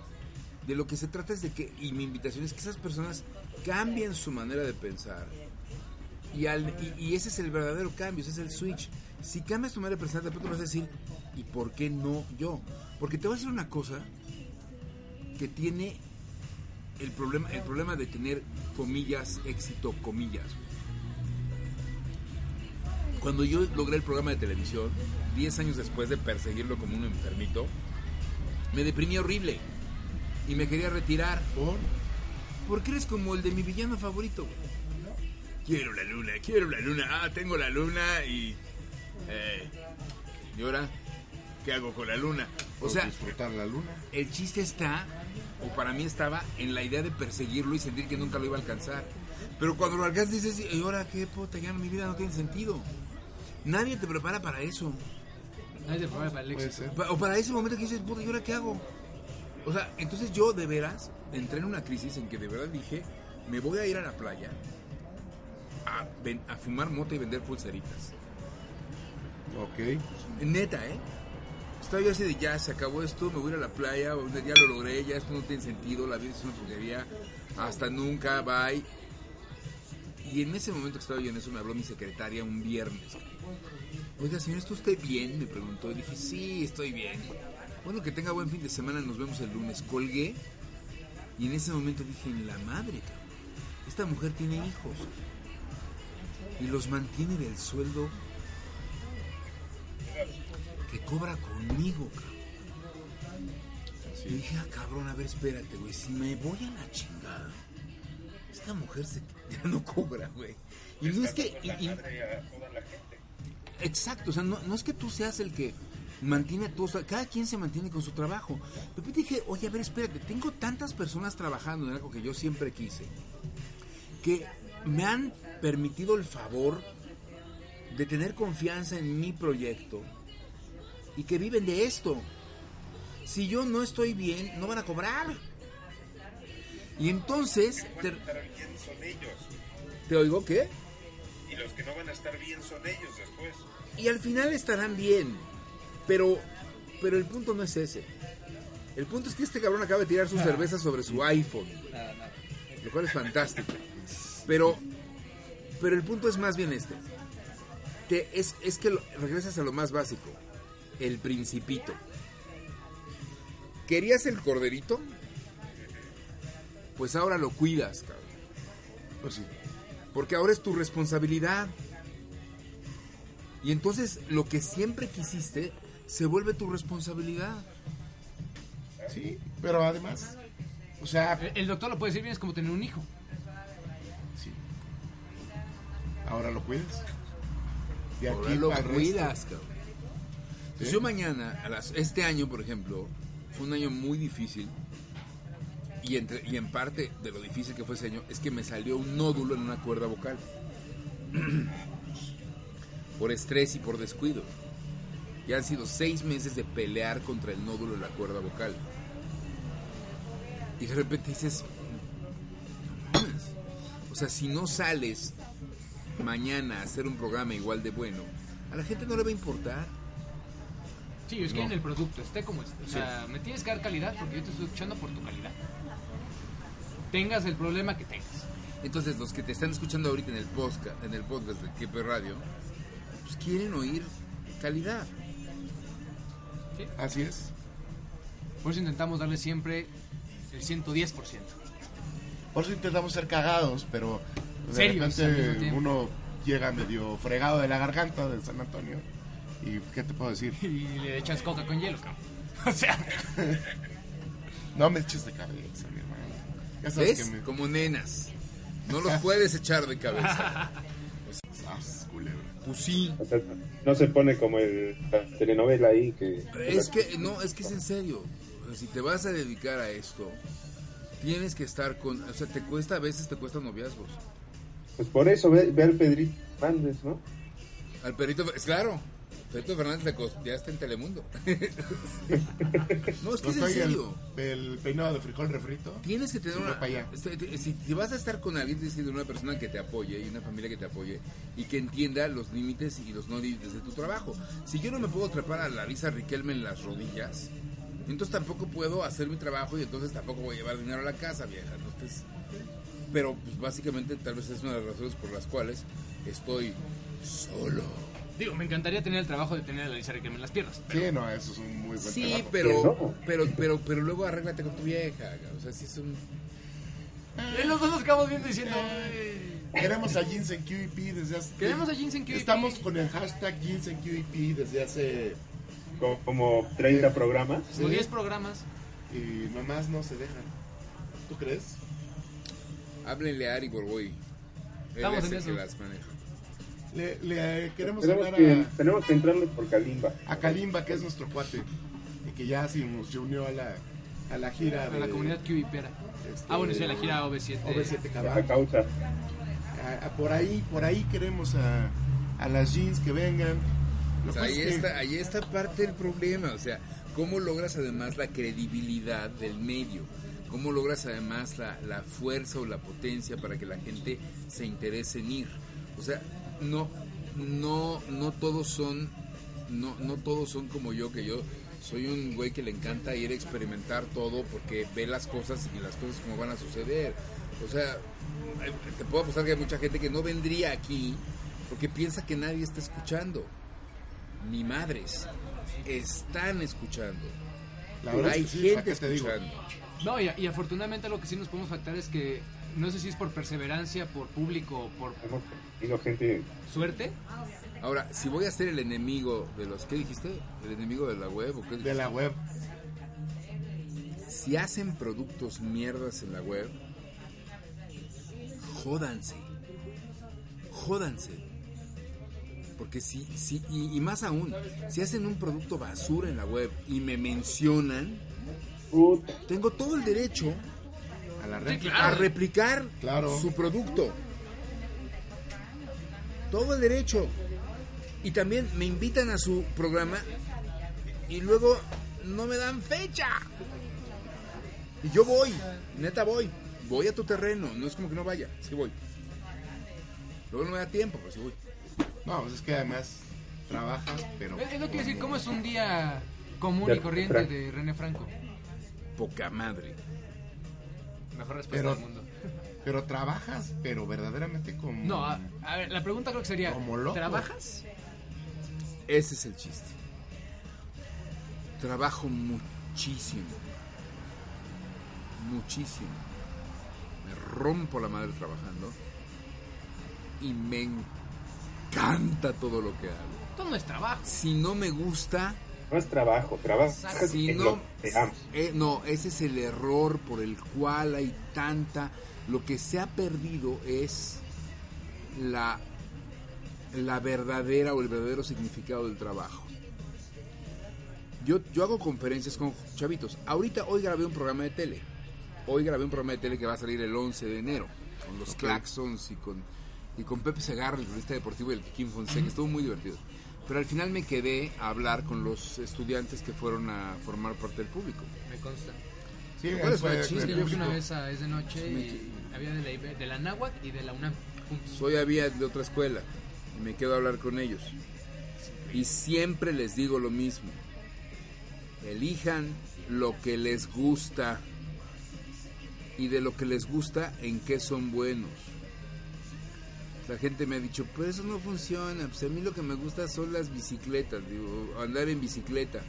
De lo que se trata es de que, y mi invitación es que esas personas cambien su manera de pensar. Y, al, y, ese es el verdadero cambio, ese es el switch. Si cambias tu manera de pensar, de pronto vas a decir, ¿y por qué no yo? Porque te voy a decir una cosa que tiene el problema, el problema de tener comillas, éxito, comillas. Cuando yo logré el programa de televisión, 10 años después de perseguirlo como un enfermito, me deprimí horrible y me quería retirar. ¿Por? Porque eres como el de mi villano favorito. güey. Quiero la luna, quiero la luna. Ah, tengo la luna y... Eh, ¿Y ahora qué hago con la luna? O sea, disfrutar la luna. el chiste está, o para mí estaba, en la idea de perseguirlo y sentir que nunca lo iba a alcanzar. Pero cuando lo alcanzas dices, ¿y ahora qué puta? Ya mi vida no tiene sentido. Nadie te prepara para eso. Nadie te prepara para el éxito. O para ese momento que dices, puta, ¿y ahora qué hago? O sea, entonces yo de veras entré en una crisis en que de verdad dije, me voy a ir a la playa a, ven- a fumar mota y vender pulseritas. Ok. Neta, ¿eh? Estaba yo así de ya, se acabó esto, me voy a ir a la playa, ya lo logré, ya esto no tiene sentido, la vida es una porquería, hasta nunca, bye. Y en ese momento que estaba yo en eso, me habló mi secretaria un viernes. Oiga, señor, ¿está usted bien? Me preguntó. Y dije, sí, estoy bien. Bueno, que tenga buen fin de semana, nos vemos el lunes. Colgué y en ese momento dije, en la madre, cabrón. Esta mujer tiene hijos y los mantiene del sueldo que cobra conmigo, cabrón. Y dije, ah, cabrón, a ver, espérate, güey, si me voy a la chingada, esta mujer se, ya no cobra, güey. Y no es que... y- y- Madre a toda la gente. Exacto, o sea, no, no es que tú seas el que mantiene a todos, cada quien se mantiene con su trabajo. Repente dije, oye, a ver, espérate, tengo tantas personas trabajando en algo que yo siempre quise, que me han permitido el favor de tener confianza en mi proyecto y que viven de esto. Si yo no estoy bien, no van a cobrar. Y entonces, te. ¿te oigo qué? Y los que no van a estar bien son ellos después. Y al final estarán bien. Pero, pero el punto no es ese. El punto es que este cabrón acaba de tirar su cerveza sobre su iPhone. Lo cual es fantástico. Pero, pero el punto es más bien este. Que es, es que lo- regresas a lo más básico. El principito. ¿Querías el corderito? Pues ahora lo cuidas, cabrón. Pues sí. Porque ahora es tu responsabilidad. Y entonces lo que siempre quisiste se vuelve tu responsabilidad. Sí, pero además, o sea, El- El doctor lo puede decir bien, es como tener un hijo. Ahora lo cuidas. De Ahora aquí lo cuidas, cabrón. Pues ¿Sí? Yo mañana, a las, este año, por ejemplo, fue un año muy difícil. Y, entre, y en parte de lo difícil que fue ese año es que me salió un nódulo en una cuerda vocal. por estrés y por descuido. Y han sido seis meses de pelear contra el nódulo en la cuerda vocal. Y de repente dices, o sea, si no sales mañana a hacer un programa igual de bueno, a la gente no le va a importar. Sí, es que en el producto esté como esté. O sea, me tienes que dar calidad porque yo te estoy escuchando por tu calidad. Tengas el problema que tengas. Entonces, los que te están escuchando ahorita en el podcast, en el podcast de Kepe Radio, pues quieren oír calidad. Así es. Por eso intentamos darle siempre el 110%. Por eso intentamos ser cagados, pero de Serios repente uno llega medio fregado de la garganta de San Antonio. ¿Y qué te puedo decir? Y le echas coca con hielo, cabrón. O sea, No me eches de cabeza. Ya sabes ¿Ves? que me... Como nenas. No los puedes echar de cabeza. Sas, culebra. Pues sí. O sea, no se pone como el, la telenovela ahí que... Es que, no, es que es en serio. Si te vas a dedicar a esto, tienes que estar con... O sea, te cuesta, a veces te cuesta noviazgos. Pues por eso ve, ve al Pedrito Hernández, ¿no? Al perrito, es claro. Pedrito Fernández le cos- ya está en Telemundo. no, es que es en el, serio. el peinado de frijol refrito. Tienes que tener una... este, te- Si, si vas a estar con alguien, tienes que tener una persona que te apoye y una familia que te apoye y que entienda los límites y los no límites de tu trabajo. Si yo no me puedo trepar a la Lisa Riquelme en las rodillas, entonces tampoco puedo hacer mi trabajo y entonces tampoco voy a llevar dinero a la casa, vieja. ¿no? Entonces, pero pues, básicamente tal vez es una de las razones por las cuales estoy solo. Digo, me encantaría tener el trabajo de tener a la Lisa Riquelme en las piernas. Sí, no, eso es un muy buen Sí, trabajo. pero, pero, pero, pero luego arréglate con tu vieja. O sea, sí es un... Eh, Los dos nos acabamos viendo diciendo. Queremos a Jeans en QEP desde hace... Queremos a Jeans en QEP. Estamos con el hashtag Jeans en QEP desde hace... Como, como 30 programas. Como 10 programas. Y nomás no se dejan. ¿Tú crees? Háblenle a Ari Borboy. Él Estamos es en el eso. que las maneja. Le, le queremos Tenemos hablar que, tenemos que entrarle por Kalimba. a, a Kalimba, que es nuestro cuate. Y que ya sí nos unió a la, a la gira A de... la comunidad QIPera. este, Ah, bueno, sí, a la gira OV7. OV7 A Cabal. causa. A- a- por ahí, por ahí queremos a, a las jeans que vengan. O sea, que ahí, que- está, ahí está parte del problema. O sea, ¿cómo logras además la credibilidad del medio? ¿Cómo logras además la, la fuerza o la potencia para que la gente se interese en ir? O sea, no, no, no todos son, no, no todos son como yo, que yo soy un güey que le encanta ir a experimentar todo porque ve las cosas y las cosas como van a suceder. O sea, eh, te puedo apostar que hay mucha gente que no vendría aquí porque piensa que nadie está escuchando. Ni madres. Están escuchando. La verdad hay es que sí, ¿para gente digo? escuchando. No, y, y afortunadamente lo que sí nos podemos factar es que no sé si es por perseverancia, por público, por Hemos tenido gente. suerte. Ahora, si voy a ser el enemigo de los... ¿Qué dijiste? ¿El enemigo de la web? ¿o qué De la web. Si hacen productos mierdas en la web, jódanse. Jódanse. Porque si, si y, y más aún, si hacen un producto basura en la web y me mencionan, tengo todo el derecho A la Sí, red. claro. a replicar Claro. su producto. Todo el derecho. Y también me invitan a su programa y luego no me dan fecha. Y yo voy, neta voy. Voy a tu terreno, no es como que no vaya, sí voy. Luego no me da tiempo, pero sí voy. No, pues es que además trabajas, pero... Es lo que decir, ¿cómo es un día común y corriente Franco. de René Franco? Poca madre. Mejor respuesta Pero- del mundo. Pero trabajas, pero verdaderamente como... No, a, a ver, la pregunta creo que sería, Como loco. ¿trabajas? Ese es el chiste. Trabajo muchísimo. Muchísimo. Me rompo la madre trabajando. Y me encanta todo lo que hago. Todo no es trabajo. Si no me gusta, no es trabajo, trabajas si en no, lo que amas. eh, no, ese es el error por el cual hay tanta. Lo que se ha perdido es la la verdadera o el verdadero significado del trabajo. Yo, yo hago conferencias con chavitos. Ahorita hoy grabé un programa de tele. Hoy grabé un programa de tele que va a salir el 11 de enero. Con los Claxons y con, y con Pepe Segarra, el periodista deportivo y el Kim Fonseca. Estuvo muy divertido. Pero al final me quedé a hablar con los estudiantes que fueron a formar parte del público. Me consta. Sí, ¿Cuál es fue- la fue el yo fui una vez a Es de Noche y había de la, IB de la Náhuac y de la UNAM. juntos. Soy había de otra escuela y me quedo a hablar con ellos. Y siempre les digo lo mismo. Elijan lo que les gusta y de lo que les gusta en qué son buenos. La gente me ha dicho, pues eso no funciona, pues a mí lo que me gusta son las bicicletas, digo, andar en bicicleta.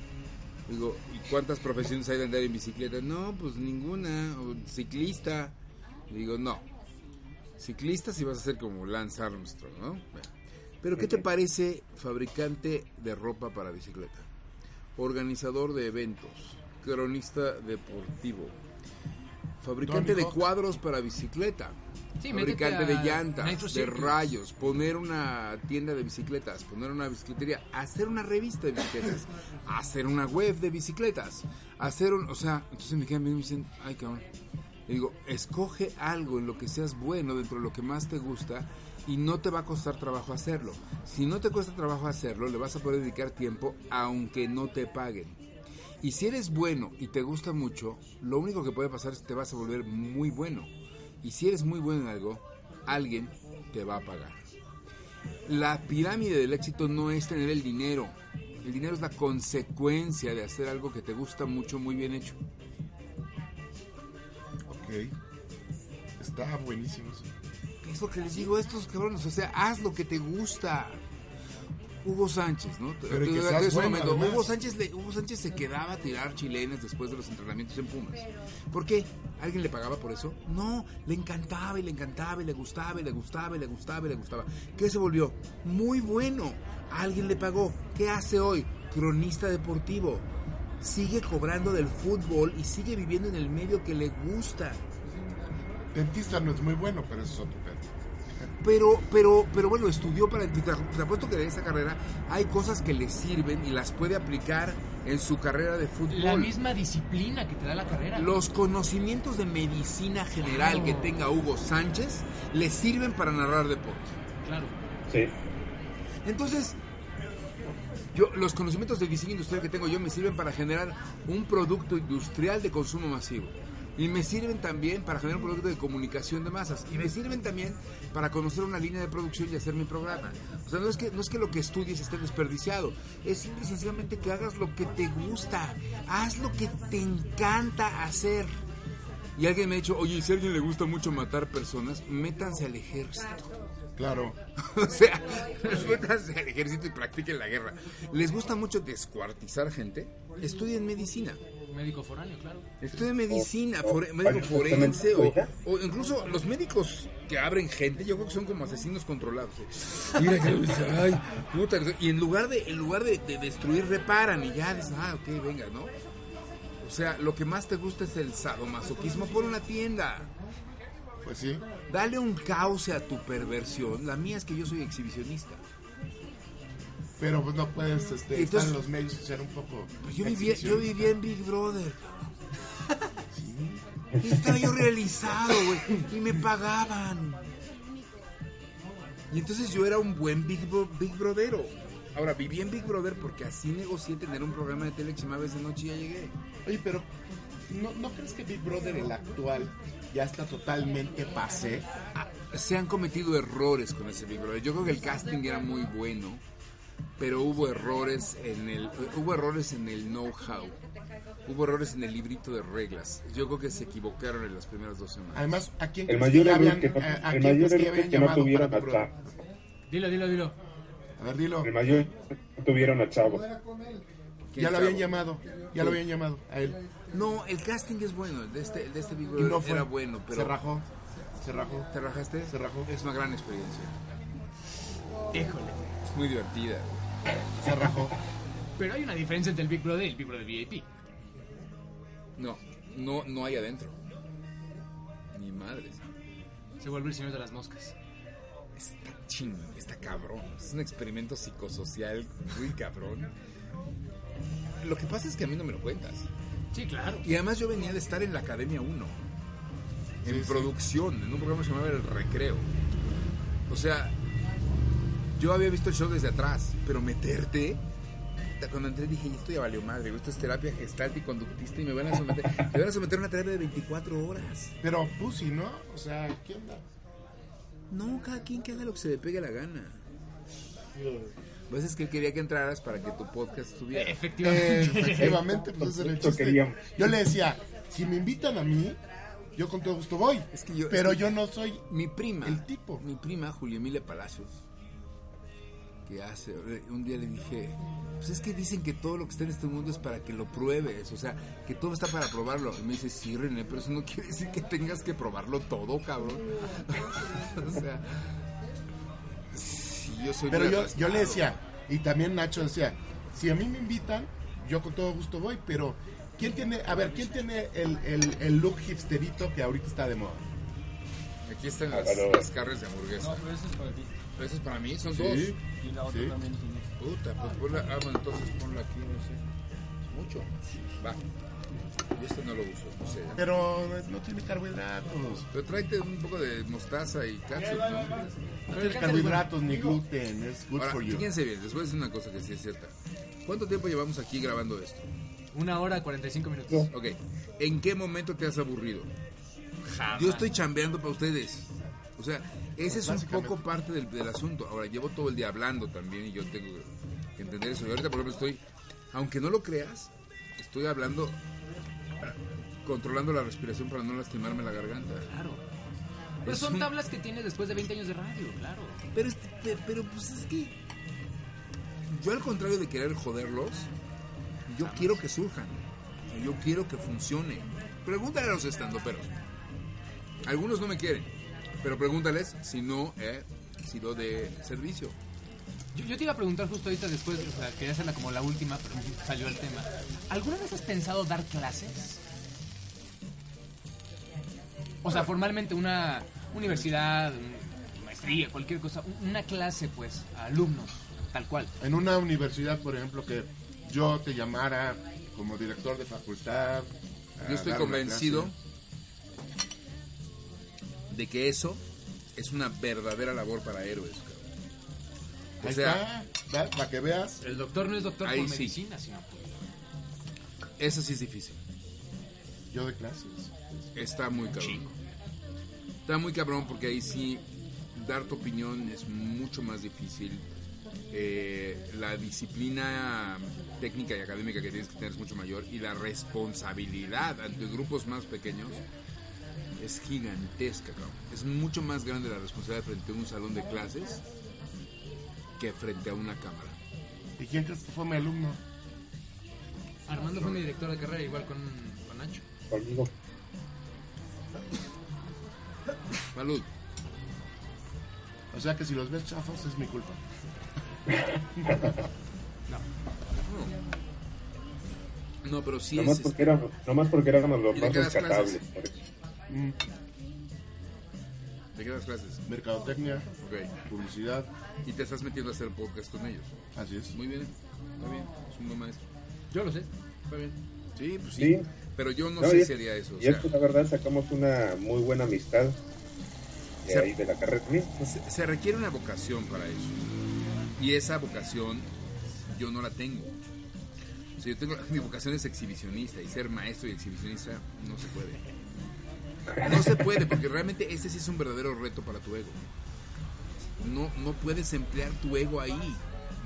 Digo, ¿y cuántas profesiones hay de andar en bicicleta? No, pues ninguna, o ciclista. Digo, no, ciclista si vas a ser como Lance Armstrong, ¿no? Bueno. Pero ¿qué te parece fabricante de ropa para bicicleta? Organizador de eventos, cronista deportivo, fabricante Tony de Hawk. cuadros para bicicleta, Sí, fabricante de llantas, de rayos, poner una tienda de bicicletas, poner una bicicletería, hacer una revista de bicicletas, hacer una web de bicicletas, hacer un, o sea, entonces me quedan y me dicen, ay cabrón. Le digo, escoge algo en lo que seas bueno, dentro de lo que más te gusta, y no te va a costar trabajo hacerlo. Si no te cuesta trabajo hacerlo, le vas a poder dedicar tiempo aunque no te paguen. Y si eres bueno y te gusta mucho, lo único que puede pasar es que te vas a volver muy bueno. Y si eres muy bueno en algo, alguien te va a pagar. La pirámide del éxito no es tener el dinero. El dinero es la consecuencia de hacer algo que te gusta mucho, muy bien hecho. Ok. Está buenísimo. eso. Es lo que les digo a estos cabrones. O sea, haz lo que te gusta. Hugo Sánchez, ¿no? Pero que momento. Hugo Sánchez, le- Hugo Sánchez se quedaba a tirar chilenas después de los entrenamientos en Pumas. ¿Por qué? ¿Alguien le pagaba por eso? No, le encantaba y le encantaba y le gustaba y le gustaba y le gustaba y le gustaba. ¿Qué se volvió? Muy bueno. Alguien le pagó. ¿Qué hace hoy? Cronista deportivo. Sigue cobrando del fútbol y sigue viviendo en el medio que le gusta. Dentista no es muy bueno, pero eso es otro pedo. Pero, pero, pero bueno, estudió para te, te apuesto que de esa carrera hay cosas que le sirven y las puede aplicar en su carrera de fútbol. La misma disciplina que te da la carrera. Los conocimientos de medicina general Claro. que tenga Hugo Sánchez le sirven para narrar deporte. Claro. Sí. Entonces, yo los conocimientos de diseño industrial que tengo yo me sirven para generar un producto industrial de consumo masivo. Y me sirven también para generar un producto de comunicación de masas. Y me sirven también para conocer una línea de producción y hacer mi programa. O sea, no es que, no es que lo que estudies esté desperdiciado. Es simple y sencillamente que hagas lo que te gusta. Haz lo que te encanta hacer. Y alguien me ha dicho, oye, si a alguien le gusta mucho matar personas, métanse al ejército. Claro. O sea, métanse al ejército y practiquen la guerra. ¿Les gusta mucho descuartizar gente? Estudien medicina. Médico foráneo, claro. Estudien medicina, O- o- fore- médico forense o, incluso los médicos que abren gente, yo creo que son como asesinos controlados. ¿eh? Mira que dice, ay, puta, y en lugar de en lugar de, de destruir reparan y ya dices, ah, ok, venga, ¿no? O sea, lo que más te gusta es el sadomasoquismo por una tienda. Pues sí. Dale un cauce a tu perversión. La mía es que yo soy exhibicionista. Pero pues no puedes este, Entonces- estar en los medios y ser un poco. Pues yo vivía, yo vivía en Big Brother. Y estaba yo realizado, güey. Y me pagaban. Y entonces yo era un buen Big, Bro- Big Brothero. Ahora, viví en Big Brother porque así negocié tener un programa de tele que se llamaba de noche y ya llegué. Oye, pero ¿no, ¿no crees que Big Brother, el actual, ya está totalmente pasé? Ah, se han cometido errores con ese Big Brother. Yo creo que el casting era muy bueno, pero hubo errores en el hubo errores en el know-how. Hubo errores en el librito de reglas. Yo creo que se equivocaron en las primeras dos semanas. Además, ¿a quién El mayor error habían, que no, a- a el quién mayor crees que error habían es que no llamado tuvieron a? Chavo. Dilo, dilo, dilo. A ver, dilo. El mayor no tuvieron a Chavo. ¿Quién Ya lo habían llamado. Ya lo habían llamado a él. No, el casting es bueno. El de este, el de este Big Brother no fue. era bueno, pero Se rajó. Se rajó. ¿Te rajaste? Se rajó. Es una gran experiencia. Híjole. Es muy divertida. Se rajó. Pero hay una diferencia entre el Big Brother y el Big Brother VIP. No, no, no hay adentro. Ni madres. Se vuelve el señor de las moscas. está ching, está cabrón. Es un experimento psicosocial muy cabrón. Lo que pasa es que a mí no me lo cuentas. Sí, claro. Y además yo venía de estar en la Academia 1. En Sí, sí. producción, en un programa que se llamaba El Recreo. O sea, yo había visto el show desde atrás, pero meterte... Cuando entré dije, esto ya valió madre, esto es terapia gestal y conductista y me van a someter, me van a someter a una terapia de 24 horas. Pero Pussy, ¿no? O sea, ¿qué onda? No, cada quien que haga lo que se le pegue la gana. Pues es que él quería que entraras para que tu podcast estuviera. Eh, Efectivamente. efectivamente, pues ese era el Eso chiste. queríamos. Yo le decía, si me invitan a mí, yo con todo gusto voy. Es que yo- pero es que- yo no soy Mi prima, el tipo. mi prima Julia Emilia Palacios, que hace, un día le dije, pues es que dicen que todo lo que está en este mundo es para que lo pruebes, o sea, que todo está para probarlo. Y me dice, sí, René, pero eso no quiere decir que tengas que probarlo todo, cabrón. o sea, sí, yo soy Pero yo, yo le decía, y también Nacho decía, si a mí me invitan, yo con todo gusto voy, pero ¿quién tiene, a ver, quién tiene el, el, el look hipsterito que ahorita está de moda? Aquí están las, Hágalo. las carnes de hamburguesa. No, pero ese es para ti. Eso es para mí, son Sí. dos. Y la otra Sí. también es una. Puta, pues ponla, ah, bueno, entonces ponla aquí, no sé. Es mucho. Va. Yo este no lo uso, no sé. Pero no tiene carbohidratos. Pero tráete un poco de mostaza y catsup, ¿no? No tiene carbohidratos ni gluten, es good Ahora, for you. fíjense bien, les voy a decir una cosa que sí es cierta. ¿Cuánto tiempo llevamos aquí grabando esto? Una hora 45 minutos. Ok, ¿en qué momento te has aburrido? Jamás. Yo estoy chambeando para ustedes. O sea, ese es un poco parte del, del asunto. Ahora, llevo todo el día hablando también y yo tengo que entender eso. Y ahorita, por ejemplo, estoy, aunque no lo creas, estoy hablando, ah, controlando la respiración para no lastimarme la garganta. Claro. Pero Es son un- tablas que tienes después de 20 años de radio, claro. Pero, es- pe- pero pues es que yo al contrario de querer joderlos, yo quiero que surjan. Yo quiero que funcione. Pregúntale a los estandoperos. Algunos no me quieren, pero pregúntales si no he sido de servicio. Yo, yo te iba a preguntar justo ahorita después, o sea, quería hacerla como la última, pero salió el tema. ¿Alguna vez has pensado dar clases? O sea, formalmente una universidad, un- maestría, cualquier cosa, un- una clase pues, a alumnos, tal cual. En una universidad, por ejemplo, que yo te llamara como director de facultad. Yo estoy convencido clase. De que eso es una verdadera labor para héroes. cabrón. O Ahí sea, está, va, para que veas. El doctor no es doctor Ahí por sí. medicina, sino por... eso sí es difícil. Yo de clases. Está muy cabrón. Está muy cabrón porque ahí sí dar tu opinión es mucho más difícil. Eh, la disciplina técnica y académica que tienes que tener es mucho mayor y la responsabilidad ante grupos más pequeños es gigantesca. cabrón. Es mucho más grande la responsabilidad frente a un salón de clases que frente a una cámara. ¿Y quién crees que fue mi alumno? Armando fue mi director de carrera igual con, con Nacho. Conmigo. Salud. O sea que si los ves chafos es mi culpa. No, pero sí Nomás es... porque, éramos, nomás porque éramos los ¿Y de más rescatables. por eso. Mm, ¿De qué das clases? mercadotecnia, publicidad, Y te estás metiendo a hacer podcast con ellos. así es. Muy bien, está bien, es un buen maestro. Yo lo sé. Está bien. Sí, pues sí. Sí. Pero yo no, No, sé si haría eso. o Y sea, es que la verdad sacamos una muy buena amistad de Se- ahí de la carrera. Sí, se, se requiere una vocación para eso. Y esa vocación yo no la tengo. O sea, yo tengo, mi vocación es exhibicionista y ser maestro y exhibicionista no se puede. No se puede porque realmente ese sí es un verdadero reto para tu ego. No, no puedes emplear tu ego ahí.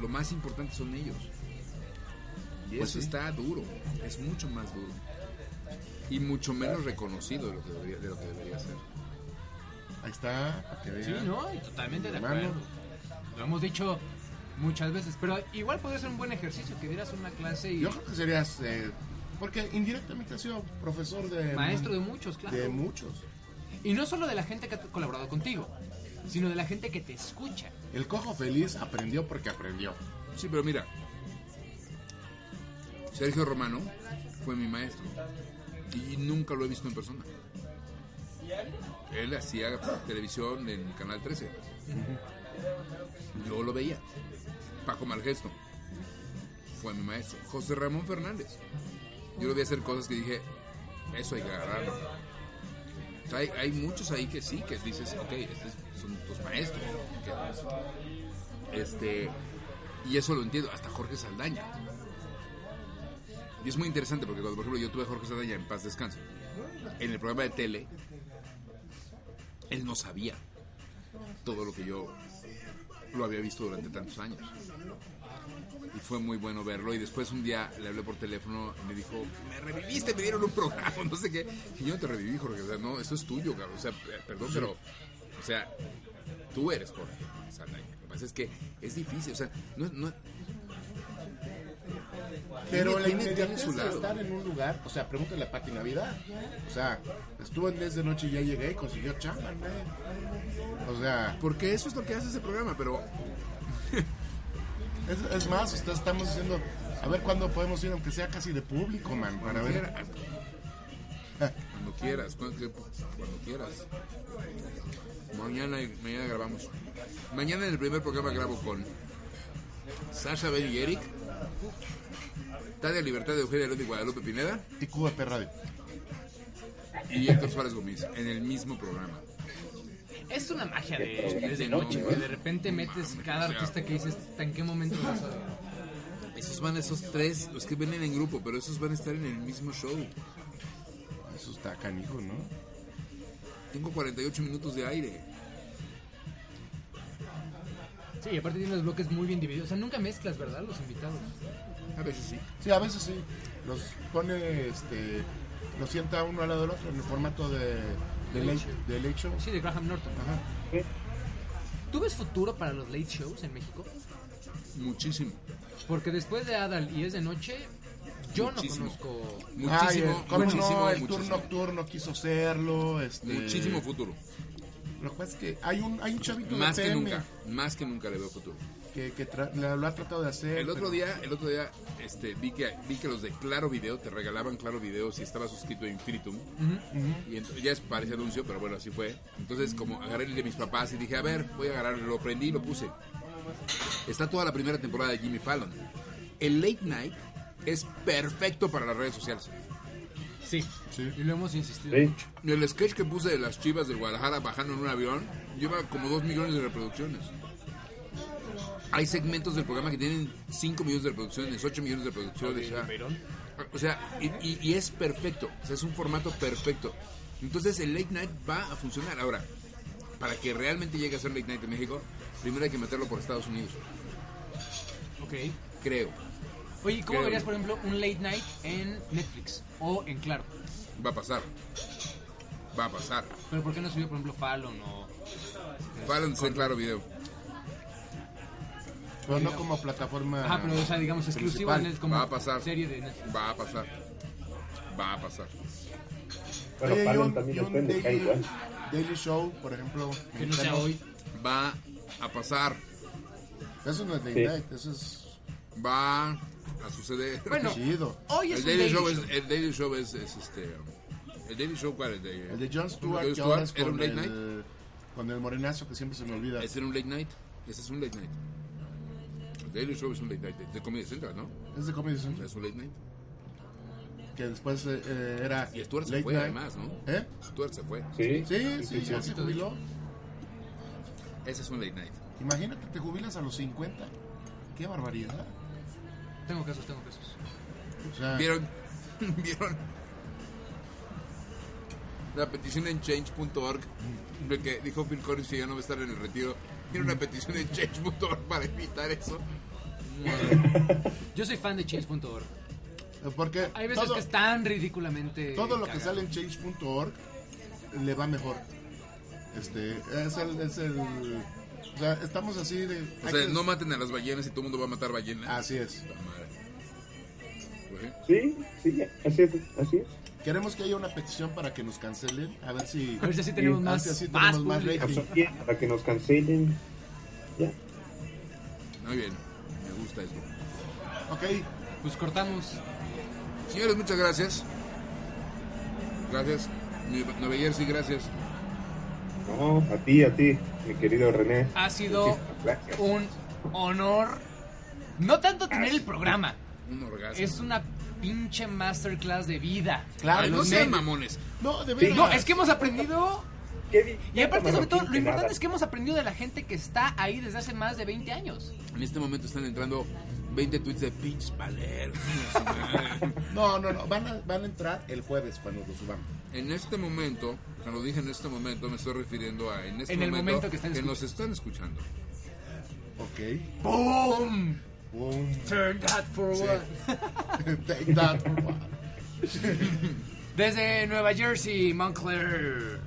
Lo más importante son ellos. Y Pues eso sí. está duro. Es mucho más duro. Y mucho menos reconocido de lo que debería, de lo que debería ser. Ahí está, para que vean. Sí, no, y totalmente de acuerdo. Lo hemos dicho muchas veces, pero igual podría ser un buen ejercicio que dieras una clase y Yo creo que serías. eh, porque indirectamente has sido profesor de. maestro de muchos, claro. de muchos. Y no solo de la gente que ha colaborado contigo, sino de la gente que te escucha. El cojo feliz aprendió porque aprendió. Sí, pero mira, Sergio Romano fue mi maestro y nunca lo he visto en persona. Él hacía televisión en Canal 13 Yo lo veía. Paco Malgesto fue mi maestro. José Ramón Fernández. Yo lo vi hacer cosas que dije, eso hay que agarrarlo. Hay, hay muchos ahí que sí, que dices, ok, estos son tus maestros. este, y eso lo entiendo, hasta Jorge Saldaña. Y es muy interesante porque cuando, por ejemplo, yo tuve a Jorge Saldaña en paz descanso, en el programa de tele, él no sabía todo lo que yo lo había visto durante tantos años. Fue muy bueno verlo. Y después un día le hablé por teléfono y me dijo, me reviviste, me dieron un programa, no sé qué. Y yo no te reviví, Jorge. O sea, no, eso es tuyo, cabrón. O sea, eh, perdón, pero, o sea, tú eres Jorge Saldaña. Lo que pasa es que es difícil, o sea, no, no, Pero la inmediatez de estar en un lugar, o sea, pregúntale a Pati Navidad. O sea, estuvo en 10 de noche y ya llegué y consiguió chamba. O sea, porque eso es lo que hace ese programa, pero es, es más, ustedes estamos diciendo, a ver cuándo podemos ir, aunque sea casi de público, man, para ver. quieras. Cuando quieras, cuando, cuando quieras. Mañana, mañana grabamos. Mañana en el primer programa grabo con Sasha, Ben y Eric. Tania Libertad de Eugenia y Guadalupe Pineda Y Radio. y Héctor Suárez Gómez en el mismo programa. Es una magia de, de, de noche, que de repente metes cada artista que dices, ¿en qué momento vas a Esos van esos tres, los que vienen en grupo, pero esos van a estar en el mismo show. Eso está canijo, ¿no? Tengo 48 minutos de aire. Sí, y aparte tiene los bloques muy bien divididos. O sea, nunca mezclas, ¿verdad? Los invitados. A veces sí. Sí, a veces sí. Los pone, este, los sienta uno al lado del otro en el formato de, de, late, de late show. Sí, de Graham Norton. Ajá. ¿Tú ves futuro para los late shows en México? Muchísimo. Porque después de Adal y es de noche, yo Muchísimo. no conozco. Ay, Muchísimo, el, ¿cómo muchísimo, no? El muchísimo. tour nocturno quiso serlo. Este, Muchísimo futuro. Lo que pasa es que hay un, hay un chavito Más de que PM nunca. Más que nunca le veo futuro. Que, que tra- lo ha tratado de hacer. El otro pero- día, el otro día, este, vi que vi que los de Claro Video te regalaban Claro Video si estabas suscrito a Infinitum. Y ent- ya es parece anuncio, pero bueno, así fue. Entonces, como agarré el de mis papás y dije, a ver, voy a agarrar, lo prendí y lo puse. Está toda la primera temporada de Jimmy Fallon. El late night es perfecto para las redes sociales. Sí. Sí. Y lo hemos insistido Sí. mucho. El sketch que puse de las chivas del Guadalajara bajando en un avión lleva como 2 millones de reproducciones. Hay segmentos del programa que tienen 5 millones de reproducciones, 8 millones de reproducciones. o sea, O sea, y, y- y es perfecto. O sea, es un formato perfecto. Entonces el late night va a funcionar. Ahora, para que realmente llegue a ser late night en México, primero hay que meterlo por Estados Unidos. Ok. Creo. Oye, ¿y ¿cómo Creo. verías, por ejemplo, un late night en Netflix o en Claro? Va a pasar. Va a pasar. Pero ¿por qué no subió, por ejemplo, Fallon o... Fallon en claro video. Pero no como plataforma. Ajá, pero o sea, digamos exclusiva principal. en el, como Va a pasar. serie de Netflix. Va a pasar. Va a pasar. Oye, Fallon un, también un pueden dejar daily, daily show, por ejemplo. Que no sea hoy. Va a pasar. Eso no es day Sí. night, eso es Va a suceder. Bueno, chido. hoy es el Daily daily Show, show. es, el Daily Show es, es, este. El Daily Show, ¿cuál es? De, El de Jon Stewart, Jon que ahora es Stewart, ¿Era un con night? el, con el morenazo que siempre se me olvida. ¿Ese era un late night? Ese es un late night. Daily Show es un late night. De, de Comedy Central, ¿no? Es de Comedy Central, Es un late night. que después eh, eh, era Y Stuart se late fue, night. además, ¿no? ¿Eh? Stuart se fue. Sí, Sí, sí, ya se jubiló. Ese es un late night. Imagínate, te jubilas a los 50. Qué barbaridad. Tengo casos, tengo casos. O sea, ¿Vieron? ¿Vieron? La petición en change.org de que dijo Phil Collins que ya no va a estar en el retiro. ¿Vieron una petición en change.org para evitar eso? Yo soy fan de Change.org. porque Hay veces todo, que es tan ridículamente. todo lo que sale en change.org le va mejor. Este, es el, es el, o sea, estamos así de... O sea, que- no maten a las ballenas y todo el mundo va a matar ballenas. Así es. Sí, sí, así es, así es. Queremos que haya una petición para que nos cancelen, a ver si... A ver si así tenemos más, así más tenemos más rating. Para que nos cancelen. Ya. Muy bien. Ok, Pues cortamos. Señores, muchas gracias. Gracias. Nueva Jersey, gracias. No, a ti, a ti, mi querido René. Ha sido un honor. No tanto tener el programa, Un orgasmo. es una pinche masterclass de vida. Claro, Ay, no sean mamones. No, de veras. No, es que hemos aprendido. Y aparte, sobre todo, lo importante es que hemos aprendido de la gente que está ahí desde hace más de 20 años. En este momento están entrando 20 tweets de pinch Valer. No, no, no. Van a, van a entrar el jueves cuando lo subamos. En este momento, cuando dije en este momento, me estoy refiriendo a en este En el momento, momento que están nos están escuchando. Ok. ¡Boom! Boom. Turn that for Sí. what? Take that for what? Desde Nueva Jersey, Montclair.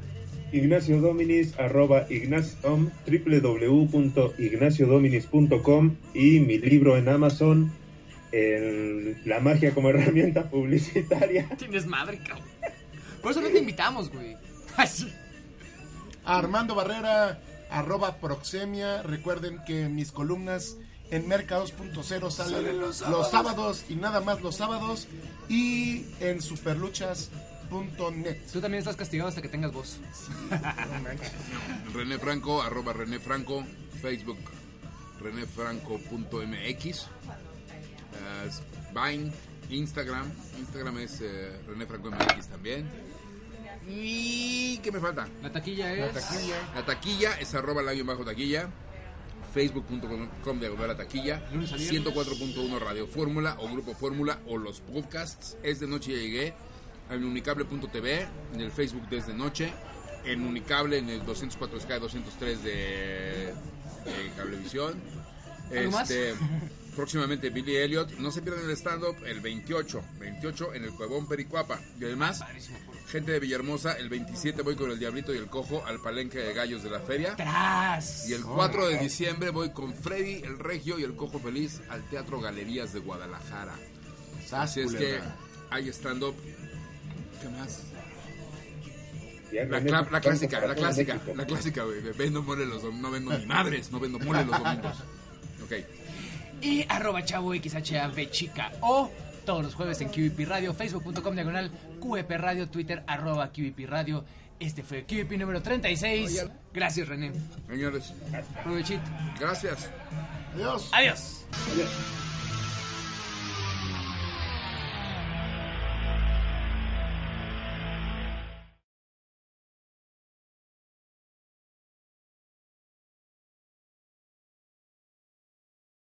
Ignacio Dominis, arroba Ignaciom, www.ignaciodominis.com y mi libro en Amazon, La magia como herramienta publicitaria. Tienes madre, cabrón. Por eso no te invitamos, güey. Así. Armando Barrera, arroba Proxemia. Recuerden que mis columnas en Mercados.0 salen los sábados. y nada más los sábados. Y en Tú también estás castigado hasta que tengas voz. René Franco, arroba René Franco, Facebook renefranco.mx, eh, Vine, Instagram, Instagram es eh, René Franco MX también. ¿Y qué me falta? La taquilla es. La taquilla es arroba labio bajo taquilla, facebook.com diagonal la taquilla, Lunes a viernes. 104.1 Radio Fórmula o Grupo Fórmula o los podcasts. Es de noche ya llegué en unicable.tv, en el Facebook desde noche, en Unicable en el 204 Sky 203 de, de Cablevisión. Este, próximamente Billy Elliot. No se pierdan el stand-up el 28, 28 en el Cuevón Pericuapa. Y además, gente de Villahermosa, el 27 voy con el Diablito y el Cojo al Palenque de Gallos de la Feria. ¡Tras! Y el 4 de diciembre voy con Freddy, el Regio y el Cojo Feliz al Teatro Galerías de Guadalajara. Así es que hay stand-up. ¿Qué más? La, clásica, la clásica, la clásica, güey. Vendo mole los dom- no vendo ni madres, no vendo mole los domingos. Ok. Y arroba chavo XHAV chica. O todos los jueves en QVP Radio, facebook.com diagonal QVP Radio, Twitter arroba QVP Radio. Este fue QVP número 36. Gracias, René. Señores, Provechito. gracias. Adiós. Adiós.